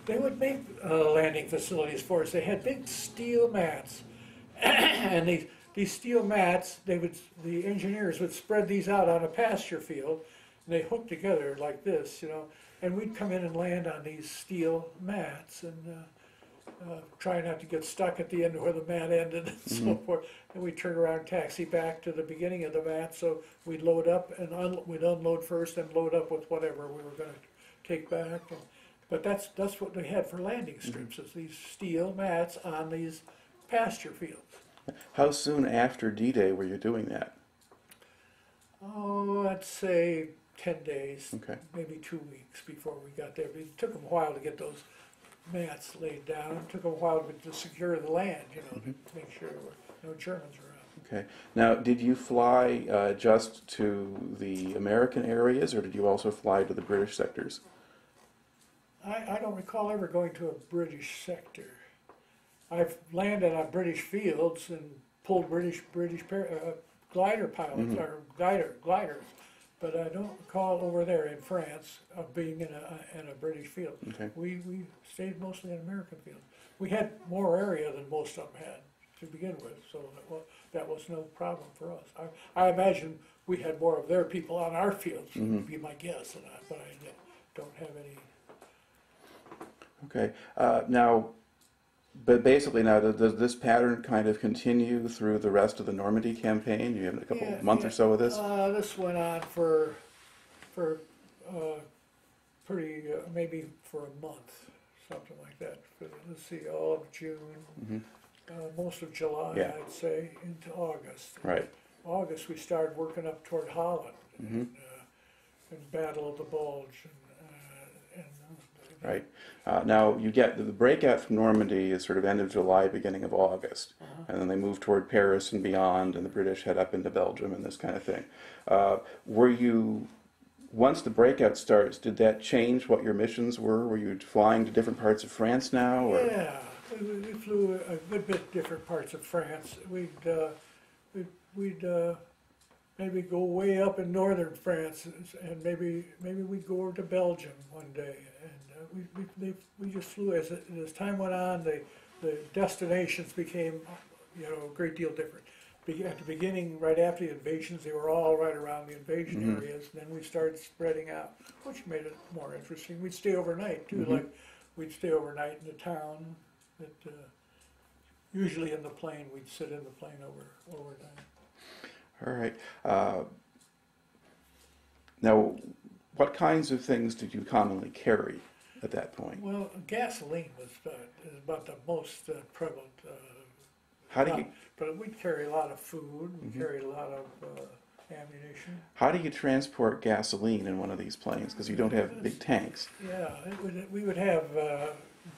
They would make uh, landing facilities for us. They had big steel mats, [coughs] and these these steel mats, they would the engineers would spread these out on a pasture field, and they hooked together like this, you know. And we'd come in and land on these steel mats and uh, uh, try not to get stuck at the end where the mat ended and so forth. And we'd turn around, taxi back to the beginning of the mat, so we'd load up and un- we'd unload first and load up with whatever we were going to take back. And, but that's, that's what they had for landing strips, is these steel mats on these pasture fields. How soon after D-Day were you doing that? Oh, I'd say ten days, Okay. maybe two weeks before we got there. It took them a while to get those mats laid down. It took them a while to secure the land, you know, to make sure there were no Germans around. Okay. Now, did you fly uh, just to the American areas, or did you also fly to the British sectors? I, I don't recall ever going to a British sector. I've landed on British fields and pulled British British par- uh, glider pilots or glider gliders, but I don't recall over there in France of being in a in a British field. Okay. We we stayed mostly in American fields. We had more area than most of them had to begin with, so that was, that was no problem for us. I, I imagine we had more of their people on our fields, would be my guess, and I, but I don't have any Okay. Uh, now, but basically, now does, this pattern kind of continue through the rest of the Normandy campaign? You have a couple Yeah, month yeah. or so of this. Uh, this went on for, for, uh, pretty, uh, maybe for a month, something like that. For, let's see, all of June, Mhm. uh, most of July, Yeah. I'd say, into August. Right. August, we started working up toward Holland, Mhm. and, uh, and Battle of the Bulge, and, uh, and. Right. Uh, now you get the breakout from Normandy is sort of end of July, beginning of August, Uh-huh. and then they move toward Paris and beyond, and the British head up into Belgium and this kind of thing. Uh, were you once the breakout starts? Did that change what your missions were? Were you flying to different parts of France now, or Yeah, we flew a good bit different parts of France. We'd, uh, we'd, we'd, uh, maybe go way up in northern France and maybe, maybe we'd go over to Belgium one day. We, we, they, we just flew, as, it- as time went on, the, the destinations became, you know, a great deal different. Be- At the beginning, right after the invasions, they were all right around the invasion areas, then we started spreading out, which made it more interesting. We'd stay overnight too, like, we'd stay overnight in the town, that, uh, usually in the plane, we'd sit in the plane over, overnight. All right. Uh, now, what kinds of things did you commonly carry at that point? Well, gasoline was uh, is about the most uh, prevalent. Uh, How do you But we'd carry a lot of food. We carry a lot of uh, ammunition. how do you transport gasoline in one of these planes? Because you don't have big tanks. Yeah, would, we would have uh,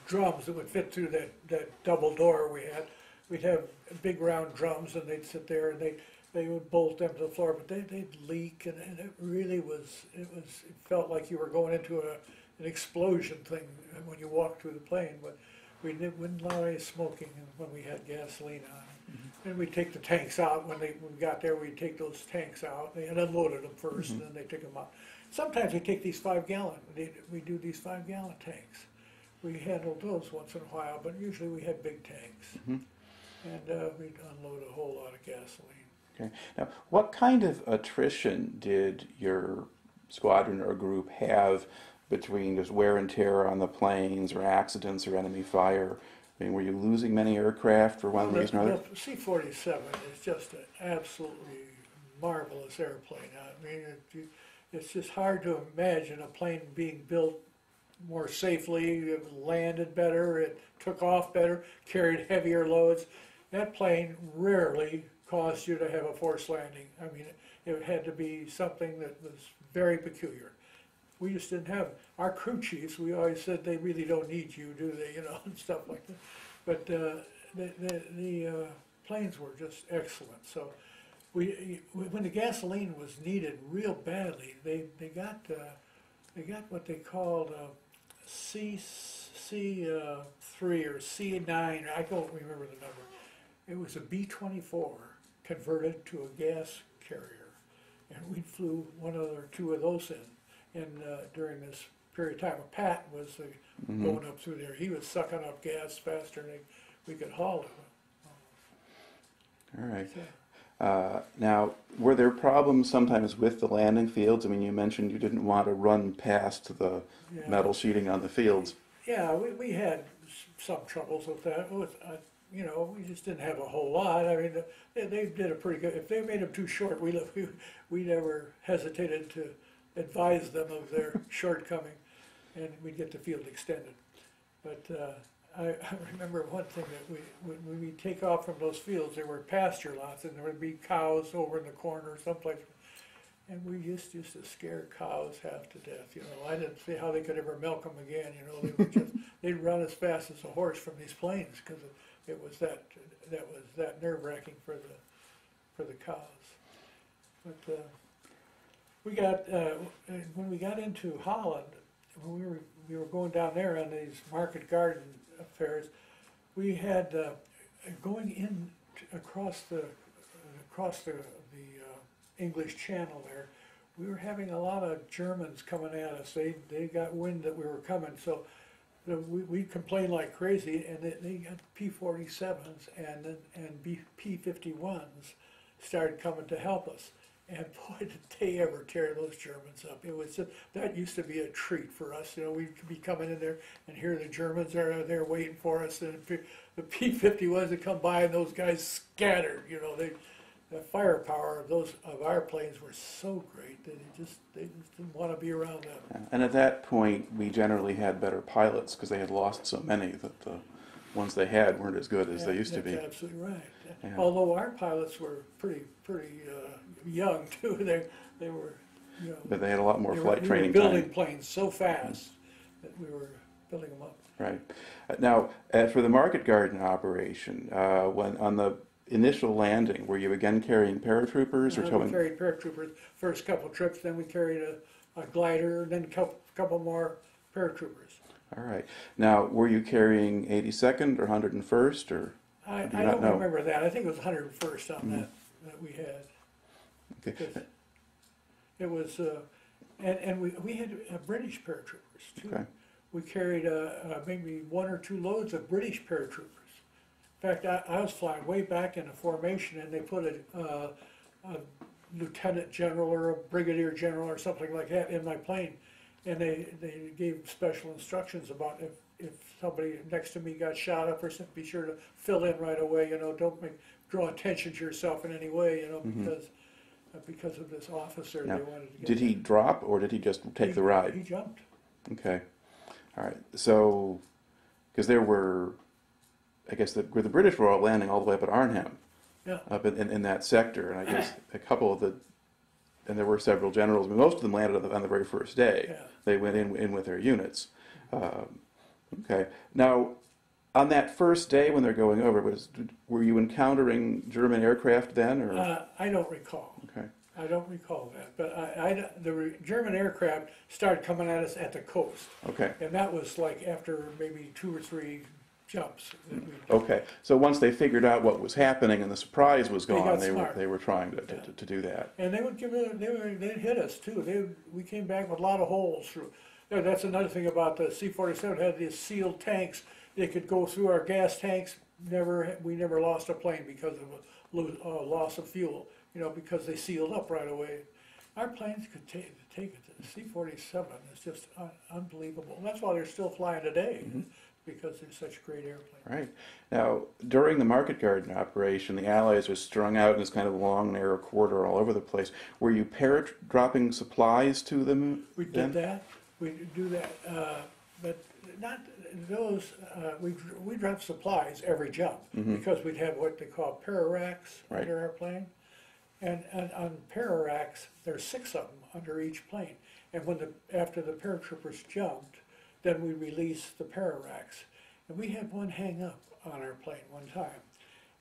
drums that would fit through that, that double door we had. We'd have big round drums, and they'd sit there, and they they would bolt them to the floor, but they they'd leak, and, and it really was it was it felt like you were going into a an explosion thing uh, when you walked through the plane. But we didn't, wouldn't allow any smoking when we had gasoline on. Mm-hmm. And we'd take the tanks out when they when we got there. We'd take those tanks out and unloaded them 1st and mm-hmm. then they took them out. Sometimes we take these five gallon. They, we do these five gallon tanks. We handled those once in a while, but usually we had big tanks, mm-hmm. and uh, we'd unload a whole lot of gasoline. Okay. Now, what kind of attrition did your squadron or group have between just wear and tear on the planes, or accidents, or enemy fire? I mean, were you losing many aircraft for one Well, reason or another? the C-47 is just an absolutely marvelous airplane. I mean, it, it's just hard to imagine a plane being built more safely, it landed better, it took off better, carried heavier loads. That plane rarely caused you to have a forced landing. I mean, it had to be something that was very peculiar. We just didn't have, our crew chiefs, we always said they really don't need you, do they, you know, [laughs] and stuff like that. But uh, the, the, the uh, planes were just excellent, so we, when the gasoline was needed real badly, they, they got, uh, they got what they called uh, C, C uh, three or C nine, I don't remember the number. It was a B twenty-four converted to a gas carrier. And we flew one or two of those in, in, uh, during this period of time. Pat was uh, going up through there, he was sucking up gas faster than we could haul it. All right. Uh, now, were there problems sometimes with the landing fields? I mean, you mentioned you didn't want to run past the yeah. metal sheeting on the fields. Yeah, we, we had s- some troubles with that, with, uh, you know, we just didn't have a whole lot, I mean, they, they did a pretty good, if they made them too short, we, [laughs] we, we never hesitated to advise them of their [laughs] shortcoming, and we'd get the field extended. But, uh, I, I remember one thing that we, when, we take off from those fields, there were pasture lots, and there would be cows over in the corner someplace. And we used, used to scare cows half to death, you know, I didn't see how they could ever milk them again, you know, they would just, [laughs] they'd run as fast as a horse from these planes, cause it, it was that, that was that nerve wracking for the, for the cows. But, uh, we got, uh, when we got into Holland, when we were, we were going down there on these market garden affairs, we had, uh, going in t- across the, across the, the, uh, English Channel there, we were having a lot of Germans coming at us, they, they got wind that we were coming, so we, we complained like crazy, and they, they got P forty-sevens and, then- and B, P fifty-ones started coming to help us. And boy, did they ever tear those Germans up. It was, just- that used to be a treat for us, you know, we'd be coming in there and here the Germans are there waiting for us, and the the P fifty-ones would come by and those guys scattered, you know, they, the firepower of those, of our planes were so great that they just, they just didn't wanna be around them. And at that point, we generally had better pilots because they had lost so many that the ones they had weren't as good as they used to be. That's absolutely right. Yeah. Although our pilots were pretty, pretty, uh, young [laughs] too, they, they were, you know. But they had a lot more they were- flight we were training Building time. planes so fast that we were building them up. Right. Uh, Now, uh, for the market garden operation, uh, when on the initial landing, were you again carrying paratroopers or Uh, We towing? carried paratroopers first couple trips, then we carried a, a glider, then a couple, couple more paratroopers. All right. Now, were you carrying 82nd or 101st or? I, do I not don't know? remember that, I think it was hundred and first on that, that we had. Okay. Because It was, uh, and, and we, we had uh, British paratroopers too. Okay. We carried, uh, uh, maybe one or two loads of British paratroopers. In fact, I, I was flying way back in the formation and they put a, uh, a lieutenant general or a brigadier general or something like that in my plane. And they, they gave special instructions about if, if somebody next to me got shot up or something, be sure to fill in right away, you know, don't make, draw attention to yourself in any way, you know, because, uh, because of this officer they wanted to get. Did he drop or did he just take the ride? He ride? jumped. Okay. All right. So, because there were, I guess, the, where the British were all landing all the way up at Arnhem, Yeah. up in, in, in that sector, and I guess a couple of the, and there were several generals, but most of them landed on the, on the very first day. Yeah. They went in in with their units. Um, okay. Now, on that first day when they're going over, was were you encountering German aircraft then, or Uh, I don't recall. okay? I don't recall that, but I, I, the re- German aircraft started coming at us at the coast. Okay. And that was like after maybe two or three jumps. that we- Okay, so once they figured out what was happening and the surprise was They gone, got they, were smart. they were trying to, to, to do that. And they would give it, they were, they'd hit us too. They, we came back with a lot of holes through. Yeah, that's another thing about the C forty-seven, had these sealed tanks. They could go through our gas tanks. Never, we never lost a plane because of a lo- uh, loss of fuel, you know, because they sealed up right away. Our planes could take, take it. The C forty-seven is just un- unbelievable. That's why they're still flying today, because they're such great airplanes. Right. Now, during the market garden operation, the Allies were strung out in this kind of long, narrow corridor all over the place. Were you parrot dropping supplies to them? We then? did that, we do that, uh, but not, those, uh, we, we dropped supplies every jump, because we'd have what they call para racks Right. under our plane. And, and on para racks, there's six of them under each plane, and when the, after the paratroopers jumped, then we released the para racks. And we had one hang up on our plane one time,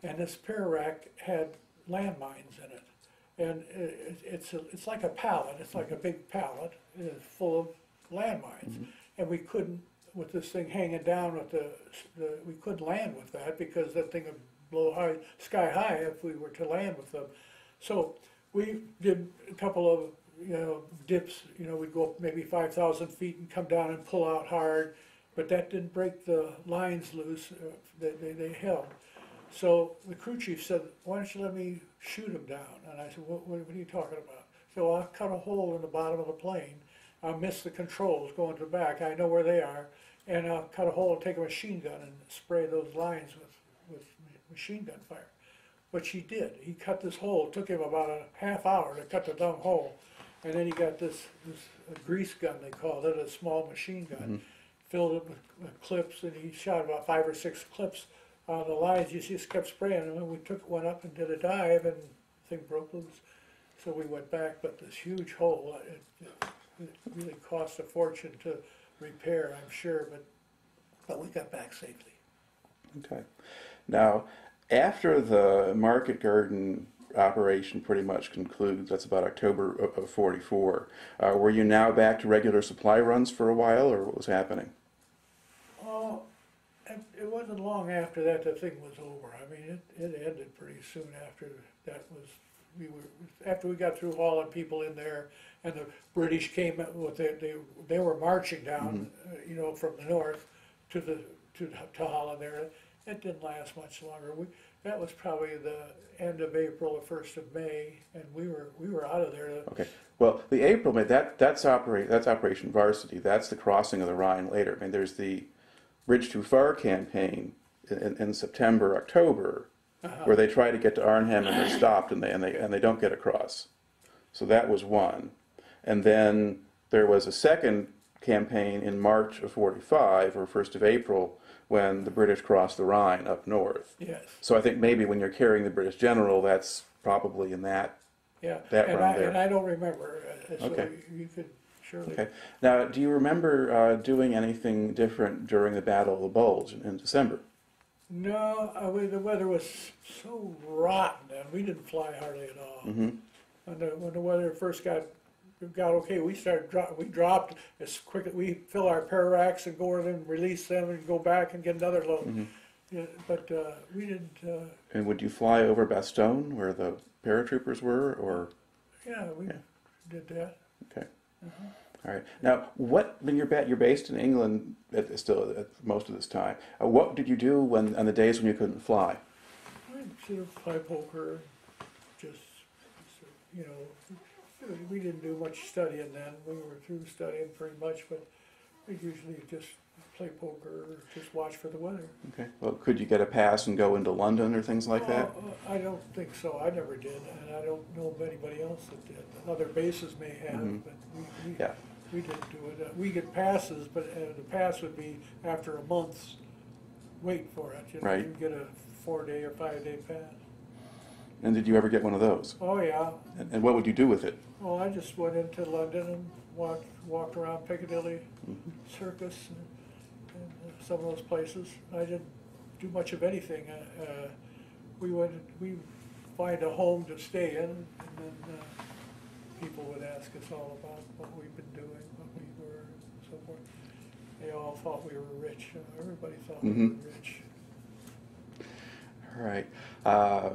and this para rack had landmines in it. And it, it's, a- it's like a pallet, it's like a big pallet, full of landmines. Mm-hmm. And we couldn't, with this thing hanging down with the, the, we couldn't land with that because that thing would blow high, sky high if we were to land with them. So we did a couple of, you know, dips, you know, we'd go up maybe five thousand feet and come down and pull out hard. But that didn't break the lines loose uh, that they, they held. So the crew chief said, why don't you let me shoot him down? And I said, what, what, are you talking about? So I'll cut a hole in the bottom of the plane. I'll miss the controls going to the back. I know where they are. And I'll cut a hole and take a machine gun and spray those lines with, with machine gun fire. But she did. He cut this hole. It took him about a half hour to cut the dumb hole. And then he got this, this uh, grease gun, they called it, a small machine gun. Filled it with, with clips and he shot about five or six clips on the lines. You just kept spraying. And then we took one up and did a dive and the thing broke loose. So we went back, but this huge hole, it, it it really cost a fortune to repair, I'm sure, but, but we got back safely. Okay. Now, after the market garden operation pretty much concludes, that's about October of, of 44, uh, were you now back to regular supply runs for a while, or what was happening? Oh, it, it wasn't long after that the thing was over. I mean, it, it ended pretty soon after that was, we were, after we got through hauling people in there and the British came with it. they, they were marching down, uh, you know, from the north to the, to, to Holland there. It didn't last much longer. We, that was probably the end of April or first of May and we were, we were out of there. Okay. Well, the April, May, that, that's, operate, that's Operation Varsity. That's the crossing of the Rhine later. I mean, there's the Bridge Too Far campaign in, in, September, October, uh-huh. where they try to get to Arnhem and they're stopped and they, and, they, and they don't get across. So that was one. And then there was a second campaign in March of 45 or 1st of April when the British crossed the Rhine up north. Yes. So I think maybe when you're carrying the British general, that's probably in that. Yeah, That and round I, there. and I don't remember, uh, so Okay. you could surely. Okay. Now, do you remember uh, doing anything different during the Battle of the Bulge in, in December? No, I mean, the weather was so rotten, and we didn't fly hardly at all. Mm-hmm. When the, when the weather first got, got okay, we started, dro- we dropped as quick, we fill our para racks and go over them, release them, and go back and get another load. Mm-hmm. Yeah, But, uh, we didn't, uh, And would you fly over Bastogne, where the paratroopers were, or Yeah, we Yeah. did that. Okay. All right. Now, what when you're ba- you're based in England at, still at most of this time? Uh, what did you do when on the days when you couldn't fly? We sort of play poker, just, you know, we didn't do much studying then. We were through studying pretty much, but we usually just play poker or just watch for the weather. Okay. Well, could you get a pass and go into London or things like that? Uh, I don't think so. I never did, and I don't know of anybody else that did. Other bases may have, Mhm. but we, we, Yeah. we didn't do it. Uh, We get passes, but uh, the pass would be after a month's wait for it. You know, Right. You get a four-day or five-day pass. And did you ever get one of those? Oh, yeah. And, and what would you do with it? Well, I just went into London and walked, walked around Piccadilly Circus and, and uh, some of those places. I didn't do much of anything. Uh, uh, we went, we find a home to stay in, and then uh, people would ask us all about what we've been doing, what we were, and so forth. They all thought we were rich. Everybody thought we Mhm. were rich. All right. Uh,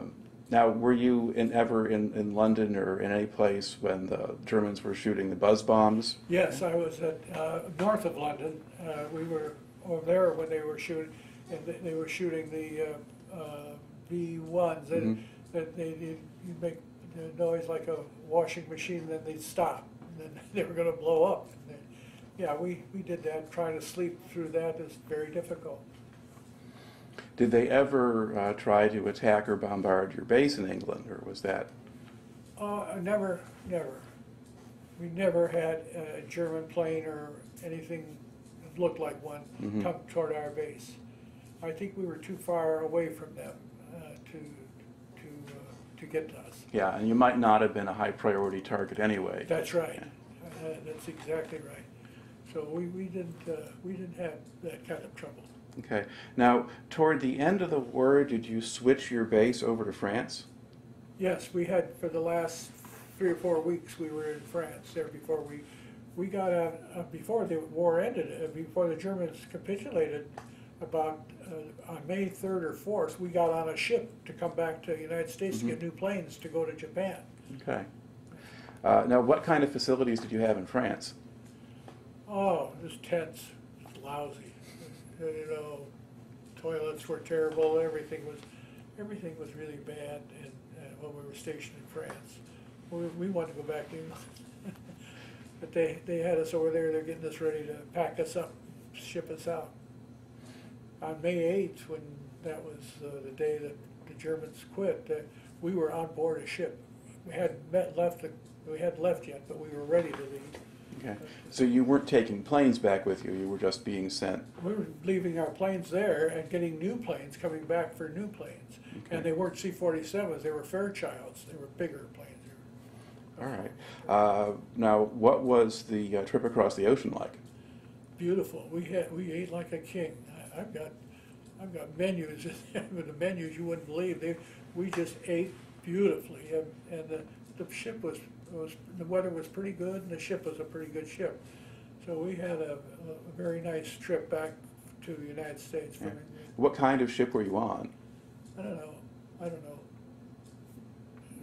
now, were you in, ever in, in London or in any place when the Germans were shooting the buzz bombs? Yes, I was at, uh, north of London. Uh, we were over there when they were shooting, and they- they were shooting the, uh, uh, V-ones. Mhm. And that they, did you make the noise like a washing machine, then they'd stop. And then [laughs] they were gonna blow up. Then- Yeah, we, we did that. Trying to sleep through that is very difficult. Did they ever uh, try to attack or bombard your base in England, or was that? Uh, never, never. We never had a German plane or anything that looked like one Mhm. come toward our base. I think we were too far away from them uh, to, to, uh, to get to us. Yeah, and you might not have been a high priority target anyway. That's right. Uh, That's exactly right. So we, we didn't, uh, we didn't have that kind of trouble. Okay. Now, toward the end of the war, did you switch your base over to France? Yes, we had, for the last three or four weeks, we were in France there before we, we got out, uh, before the war ended, uh, before the Germans capitulated, about, uh, on May third or fourth, we got on a ship to come back to the United States to get Mhm. new planes to go to Japan. Okay. Uh, now, what kind of facilities did you have in France? Oh, just tents, tense, it was lousy. You know, toilets were terrible, everything was, everything was really bad in, uh, when we were stationed in France. We, we wanted to go back to England. [laughs] But they, they had us over there, they're getting us ready to pack us up, ship us out. On May eighth, when that was uh, the day that the Germans quit, uh, we were on board a ship. We hadn't met, left, the- we hadn't left yet, but we were ready to leave. Okay. So you weren't taking planes back with you, you were just being sent. We were leaving our planes there and getting new planes, coming back for new planes. Okay. And they weren't C-47s, they were Fairchilds, they were bigger planes. All right. Uh, now, what was the uh, trip across the ocean like? Beautiful, we had, we ate like a king. I- I've got, I've got menus, [laughs] with the menus you wouldn't believe, they, we just ate beautifully. And, and the, the ship was, was, the weather was pretty good and the ship was a pretty good ship. So we had a, a very nice trip back to the United States from Yeah. What kind of ship were you on? I don't know, I don't know.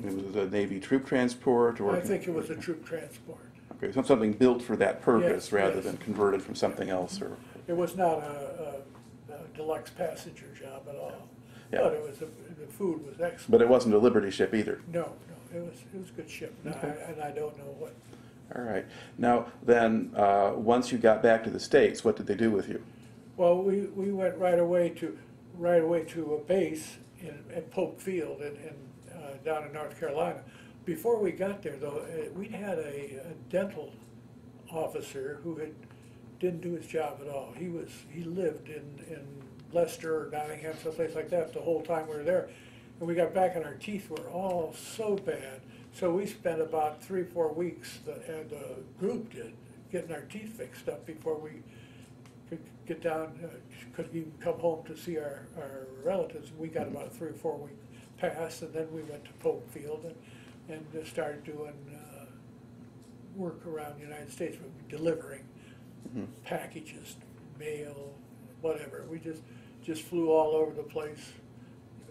It was a Navy troop transport, or I think it was a troop transport. Okay, so something built for that purpose Yes, rather yes. than converted from something else, or It was not a, a, a deluxe passenger job at all. Yeah. But it was, a- the food was excellent. but it wasn't a Liberty ship either. No, it was, it was a good ship, and I, and I don't know what, All right. Now, then, uh, once you got back to the states, what did they do with you? well, we, we went right away to, right away to a base in, at Pope Field in, in, uh, down in North Carolina. Before we got there, though, uh, we'd had a, a dental officer who had, didn't do his job at all. He was, he lived in, in Leicester or Nottingham, someplace like that, the whole time we were there. And we got back and our teeth were all so bad. So we spent about three, four weeks, the, and the group did, getting our teeth fixed up before we could get down, uh, could even come home to see our, our relatives. We got about a three or four week pass, and then we went to Pope Field and, and just started doing, uh, work around the United States, delivering Mhm. packages, mail, whatever. We just, just flew all over the place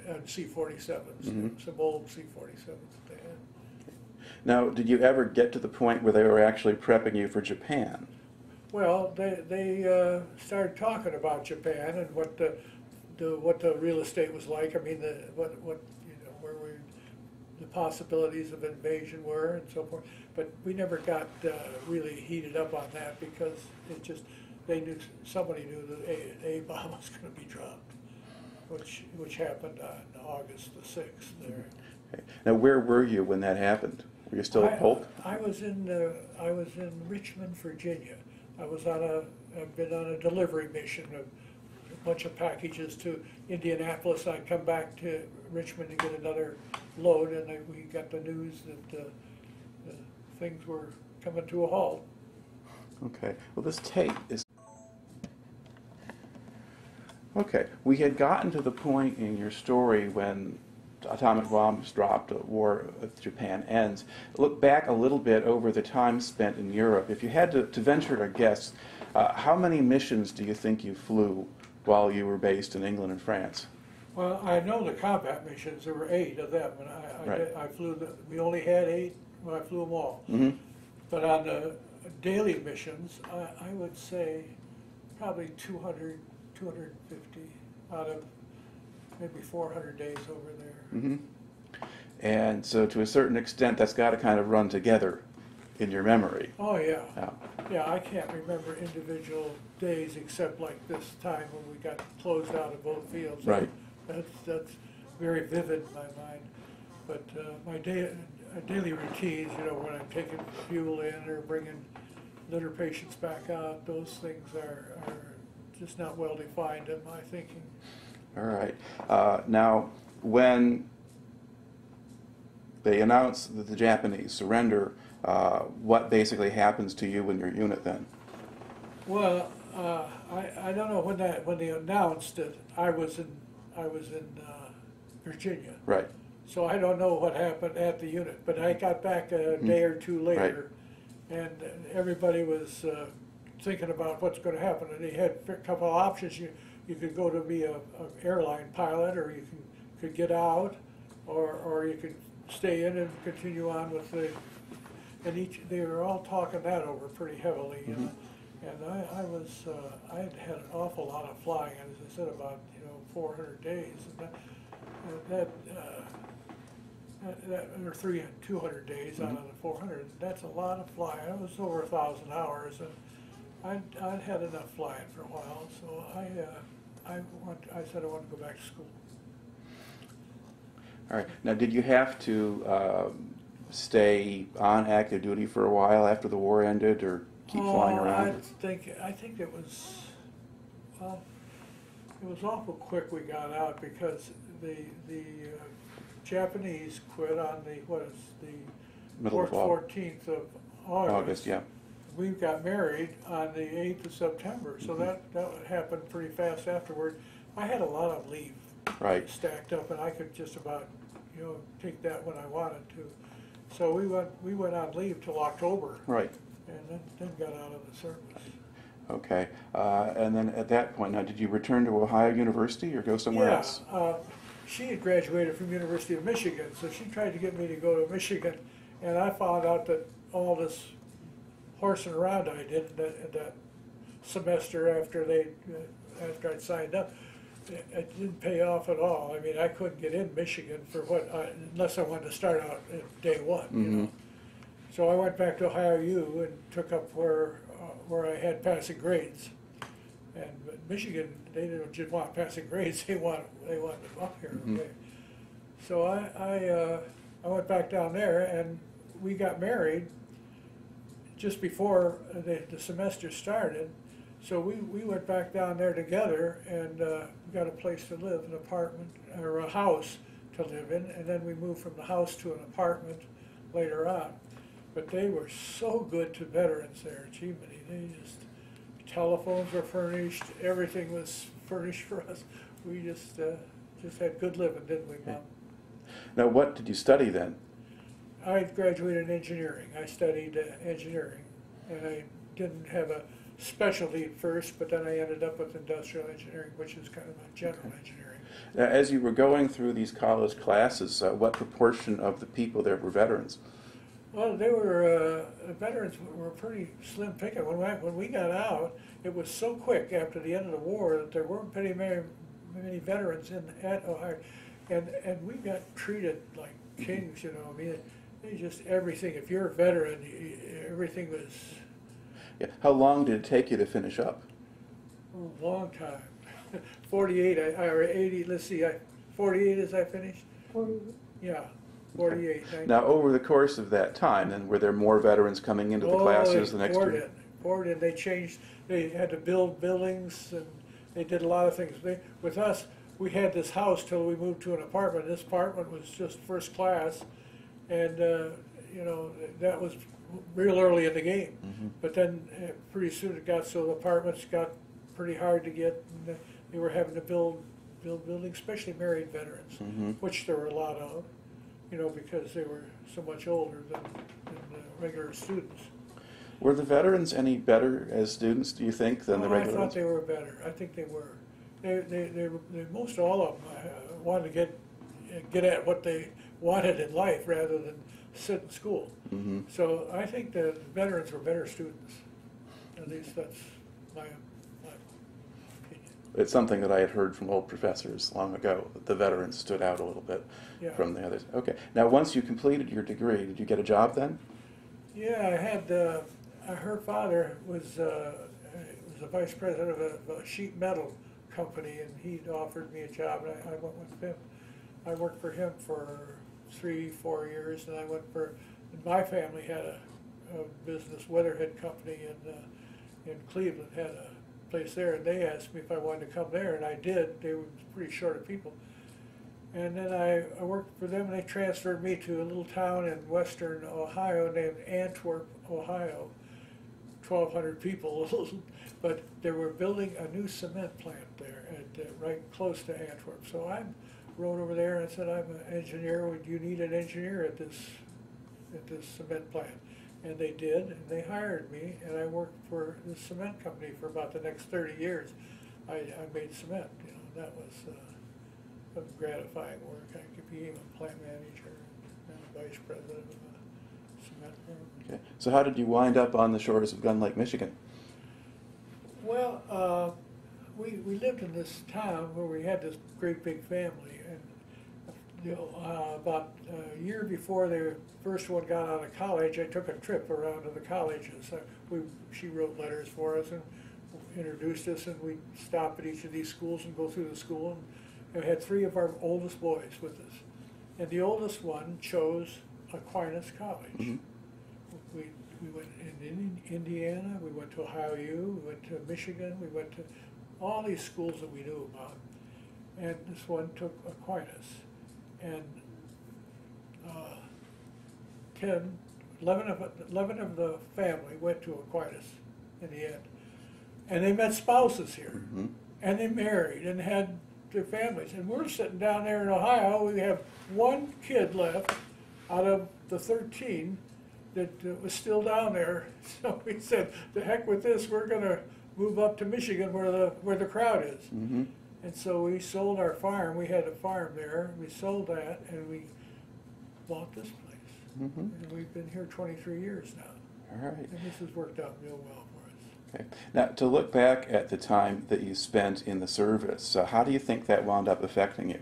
on C-47s, Mhm. some old C-47s that they had. Now, did you ever get to the point where they were actually prepping you for Japan? Well, they, they uh, started talking about Japan and what the, the, what the real estate was like. I mean, the, what, what, you know, where we, the possibilities of invasion were and so forth. But we never got uh, really heated up on that because it just, they knew, somebody knew that a, a bomb was gonna be dropped, which, which happened on August the sixth there. Okay. Now, where were you when that happened? Were you still I- at Polk? I was in, uh, I was in Richmond, Virginia. I was on a, I've been on a delivery mission of a bunch of packages to Indianapolis. I'd come back to Richmond to get another load, and I- we got the news that, uh, uh, things were coming to a halt. Okay, well, this tape is. Okay, we had gotten to the point in your story when atomic bombs dropped, the war with Japan ends. Look back a little bit over the time spent in Europe. If you had to, to venture a guess, uh, how many missions do you think you flew while you were based in England and France? Well, I know the combat missions, there were eight of them, and I, I Right. did- I flew the, we only had eight, but I flew them all. hmm But on the daily missions, I, I would say probably 200, 250 out of maybe 400 days over there. hmm And so, to a certain extent, that's got to kind of run together in your memory. Oh, yeah. Yeah. Yeah, I can't remember individual days except like this time when we got closed out of both fields. Right. That's, that's very vivid in my mind. But uh, my day, uh, daily routines, you know, when I'm taking fuel in or bringing litter patients back out, those things are, are just not well defined in my thinking. All right. Uh, now, when they announce that the Japanese surrender, uh, what basically happens to you and your unit then? Well, uh, I, I don't know when that, when they announced it, I was in, I was in uh, Virginia. Right. So I don't know what happened at the unit, but I got back a day or two later, and everybody was uh, thinking about what's gonna happen, and they had a couple of options, you, you could go to be a, a airline pilot, or you can, could get out, or, or you could stay in and continue on with the, and each, they were all talking that over pretty heavily, you know? And I, I was, uh, I had had an awful lot of flying, as I said, about, you know, four hundred days, and that, that, uh, that, that, or three, two hundred days out of the four hundred, that's a lot of flying, it was over a thousand hours, and I'd, I'd had enough flying for a while, so I, uh, I want, I said I wanted to go back to school. All right. Now, did you have to um, stay on active duty for a while after the war ended, or keep flying Oh, around? I think, I think it was, well, it was awful quick we got out because the, the uh, Japanese quit on the, what is, the Middle of fourteenth of August. August, yeah. We got married on the eighth of September, so that, that happened pretty fast afterward. I had a lot of leave Right. stacked up, and I could just about, you know, take that when I wanted to. So we went, we went on leave till October, Right. and then, then got out of the service. Okay. Uh, and then at that point, now, did you return to Ohio University or go somewhere Yeah, else? uh, she had graduated from University of Michigan, so she tried to get me to go to Michigan, and I found out that all this horsing around I did that, that semester after they, uh, after I'd signed up, it, it didn't pay off at all. I mean, I couldn't get in Michigan for what, I- unless I wanted to start out at day one, you know. Mhm. So I went back to Ohio U and took up where, uh, where I had passing grades. And but Michigan, they didn't just want passing grades, [laughs] they want, they want them up here, Mhm. okay? So I, I, uh, I went back down there and we got married just before the, the semester started. So we, we went back down there together and, uh, got a place to live, an apartment, or a house to live in, and then we moved from the house to an apartment later on. But they were so good to veterans there, Minnie, they just, telephones were furnished, everything was [laughs] furnished for us. We just, uh, just had good living, didn't we, Mom? Now, what did you study then? I graduated in engineering. I studied uh, engineering, and I didn't have a specialty at first, but then I ended up with industrial engineering, which is kind of a general engineering. Uh, As you were going through these college classes, uh, what proportion of the people there were veterans? Well, they were, uh, veterans were pretty slim picking. When we, when we got out, it was so quick after the end of the war that there weren't many, many, many veterans in, at Ohio. And, and we got treated like kings, you know, I mean, just, everything, if you're a veteran, y- y- everything was Yeah. How long did it take you to finish up? a long time. [laughs] Forty-eight, I, or eighty, let's see, I, forty-eight as I finished? Forty, Yeah, forty-eight. nineteen. Now, over the course of that time, then were there more veterans coming into the Oh, classes they the next year? in, poured in. They changed, they had to build buildings and they did a lot of things. They, with us, we had this house till we moved to an apartment. This apartment was just first class. And, uh, you know, that was real early in the game. Mhm. But then, uh, pretty soon it got so the apartments got pretty hard to get. and uh, They were having to build, build buildings, especially married veterans, Mhm. which there were a lot of, you know, because they were so much older than, than the regular students. Were the veterans any better as students, do you think, than the Oh, I thought ones? they were better. I think they were. They, they, they, they most all of them uh, wanted to get, get at what they wanted in life rather than sit in school. hmm So I think the veterans were better students. At least that's my, my opinion. It's something that I had heard from old professors long ago, that the veterans stood out a little bit Yeah. from the others. Okay. Now, once you completed your degree, did you get a job then? Yeah, I had, uh, uh, her father was, uh, was the vice president of a, a sheet metal company, and he'd offered me a job, and I, I went with him. I worked for him for three, four years, and I went for, my family had a, a business, Weatherhead Company in, uh, in Cleveland, had a place there, and they asked me if I wanted to come there, and I did. They were pretty short of people. And then I, I worked for them, and they transferred me to a little town in western Ohio named Antwerp, Ohio. Twelve hundred people, [laughs] but they were building a new cement plant there, at, uh, right close to Antwerp. So I rode over there and said, I'm an engineer, would you need an engineer at this, at this cement plant? And they did, and they hired me, and I worked for the cement company for about the next thirty years. I, I made cement, you know, that was, uh, a gratifying work. I became a plant manager and vice president of a cement firm. Okay. So, how did you wind up on the shores of Gun Lake, Michigan? Well, uh, we, we lived in this town where we had this great big family, and you know, uh, about a year before the first one got out of college, I took a trip around to the colleges. Uh, we, she wrote letters for us and introduced us, and we'd stop at each of these schools and go through the school. And we had three of our oldest boys with us, and the oldest one chose Aquinas College. Mhm. We, we went in Indiana, we went to Ohio U, we went to Michigan, we went to all these schools that we knew about. And this one took Aquinas. And uh, 10, 11 of, 11 of the family went to Aquinas in the end. And they met spouses here. Mhm. And they married and had their families. And we're sitting down there in Ohio, we have one kid left out of the 13 that uh, was still down there. [laughs] So we said, the heck with this, we're gonna move up to Michigan where the, where the crowd is. hmm And so we sold our farm, we had a farm there, we sold that and we bought this place. hmm And we've been here twenty-three years now, All right. and this has worked out real well for us. Okay. Now, to look back at the time that you spent in the service, uh, how do you think that wound up affecting you?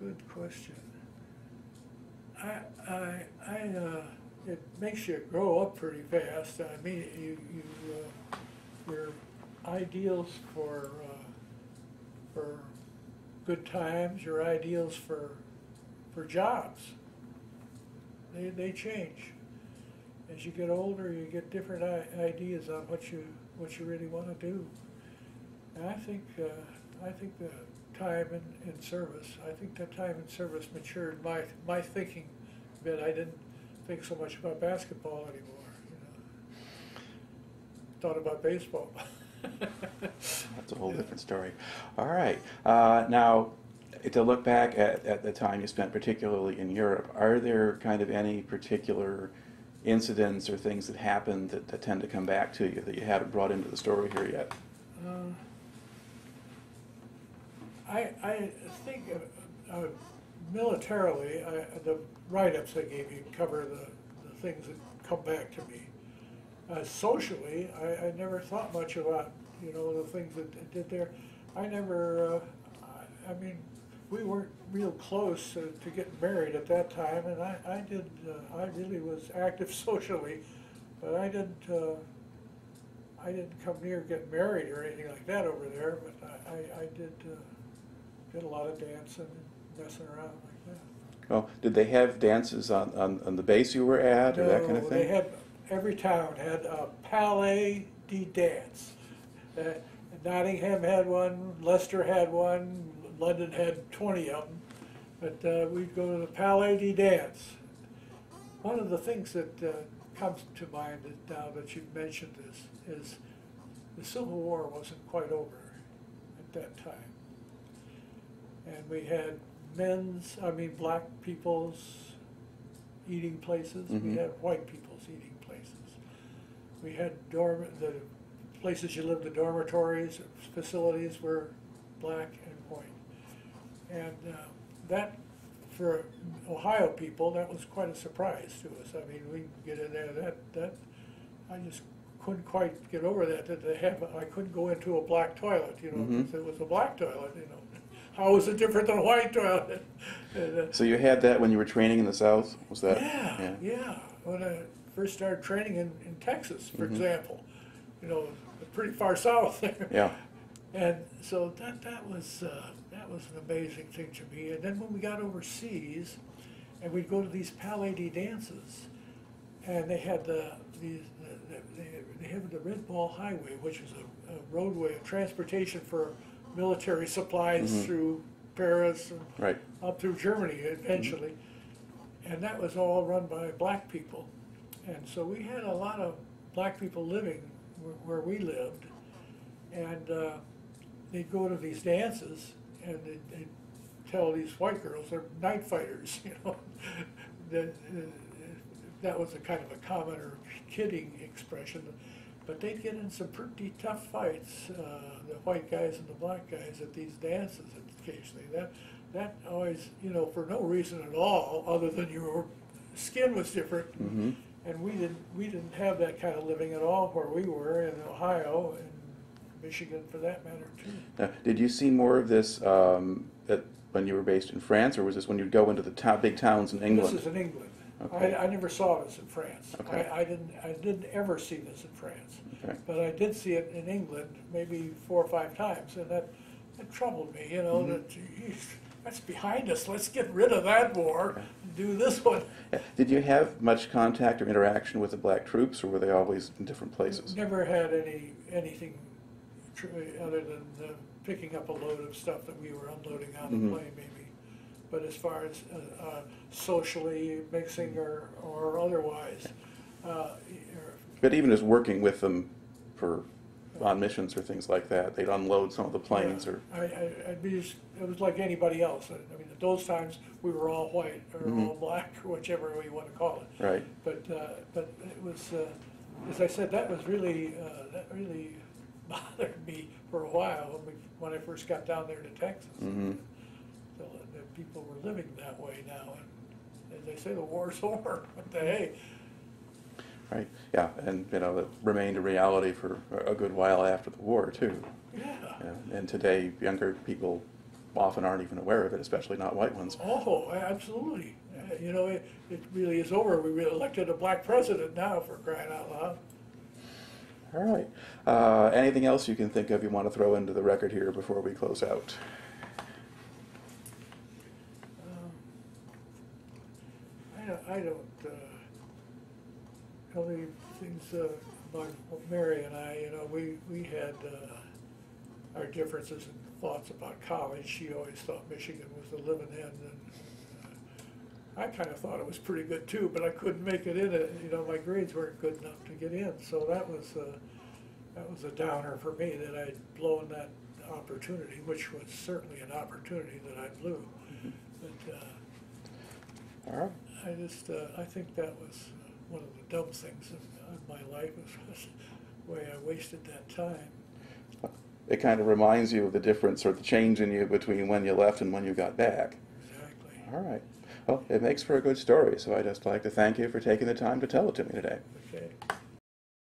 Good question. I, I, I, uh, it makes you grow up pretty fast. I mean, you, you, uh, your ideals for, uh, for good times, your ideals for, for jobs, they, they change. As you get older, you get different ideas on what you, what you really wanna do. And I think, uh, I think the time in, in service, I think the time in service matured my, my thinking a bit. I didn't think so much about basketball anymore, you know. Thought about baseball. [laughs] That's a whole different story. All right. Uh, now, to look back at, at the time you spent, particularly in Europe, are there kind of any particular incidents or things that happened that, that tend to come back to you that you haven't brought into the story here yet? Uh, I, I think a militarily, I, the write-ups they gave you cover the, the things that come back to me. Uh, socially, I, I never thought much about, you know, the things that it did there. I never, uh, I, I mean, we weren't real close uh, to getting married at that time, and I, I did, uh, I really was active [laughs] socially, but I didn't, uh, I didn't come near getting married or anything like that over there, but I, I, I did, uh, did a lot of dancing around like that. Oh, did they have dances on, on, on the base you were at or that kind of thing? They had, every town had a palais de dance. Uh, Nottingham had one, Leicester had one, London had twenty of them. But uh, we'd go to the palais de dance. One of the things that uh, comes to mind that, now that you've mentioned this is the Civil War wasn't quite over at that time. And we had men's, I mean, black people's eating places, we Mhm. had white people's eating places. We had dorm, the places you lived, the dormitories, facilities were black and white. And uh, that, for Ohio people, that was quite a surprise to us. I mean, we get in there, that, that, I just couldn't quite get over that, that they have, I couldn't go into a black toilet, you know, Mhm. because it was a black toilet, you know. How was it different than white? And, uh, So you had that when you were training in the South? Was that? yeah, yeah. When I first started training in, in Texas, for Mhm. example, you know, pretty far south there. Yeah. And so that that was uh, that was an amazing thing to me. And then when we got overseas, and we'd go to these palais de dances, and they had the these the, the, they, they had the Red Ball Highway, which is a, a roadway of transportation for military supplies Mhm. through Paris and Right. up through Germany eventually. And that was all run by black people. And so we had a lot of black people living where, where we lived. And uh, they'd go to these dances and they'd, they'd tell these white girls they're night fighters, [laughs] you know. that, uh, that was a kind of a common or kidding expression. But they'd get in some pretty tough fights, uh, the white guys and the black guys at these dances occasionally. That, that always, you know, for no reason at all, other than your skin was different. hmm And we didn't, we didn't have that kind of living at all where we were in Ohio and Michigan for that matter too. Now, did you see more of this um, at, when you were based in France, or was this when you'd go into the big towns in England? This is in England. Okay. I, I never saw this in France. Okay. I, I didn't, I didn't ever see this in France. Okay. But I did see it in England maybe four or five times, and that, that troubled me, you know, Mhm. that, geez, that's behind us, let's get rid of that war, and do this one. Did you have much contact or interaction with the black troops, or were they always in different places? Never had any, anything other than uh, picking up a load of stuff that we were unloading on the Mhm. plane maybe. But as far as uh, uh, socially mixing or, or otherwise, uh, But even as working with them for on missions or things like that, they'd unload some of the planes, Yeah, or I, I, I'd be, just- it was like anybody else. I I mean, at those times, we were all white or Mhm. all black or whichever way you want to call it. right? But, uh, but it was, uh, as I said, that was really, uh, that really [laughs] bothered me for a while when we, when I first got down there to Texas. So that people were living that way now, and as they say, the war's [laughs] over, what the hey? Right. Yeah, and you know that remained a reality for a good while after the war too. Yeah. Yeah. And today, younger people often aren't even aware of it, especially not white ones. Oh, absolutely. Uh, You know, it, it really is over. We elected a black president now for crying out loud. All right. Uh, anything else you can think of you want to throw into the record here before we close out? Um, I I don't, uh, only things, uh, about Mary and I, you know, we, we had, uh, our differences in thoughts about college. She always thought Michigan was the living end and uh, I kind of thought it was pretty good too, but I couldn't make it in it, you know, my grades weren't good enough to get in. So that was, uh, that was a downer for me that I'd blown that opportunity, which was certainly an opportunity that I blew. But, uh, All right. I just, uh, I think that was uh, one of the dumb things in, in my life was [laughs] the way I wasted that time. It kind of reminds you of the difference or the change in you between when you left and when you got back. Exactly. All right. Well, it makes for a good story, so I'd just like to thank you for taking the time to tell it to me today. Okay.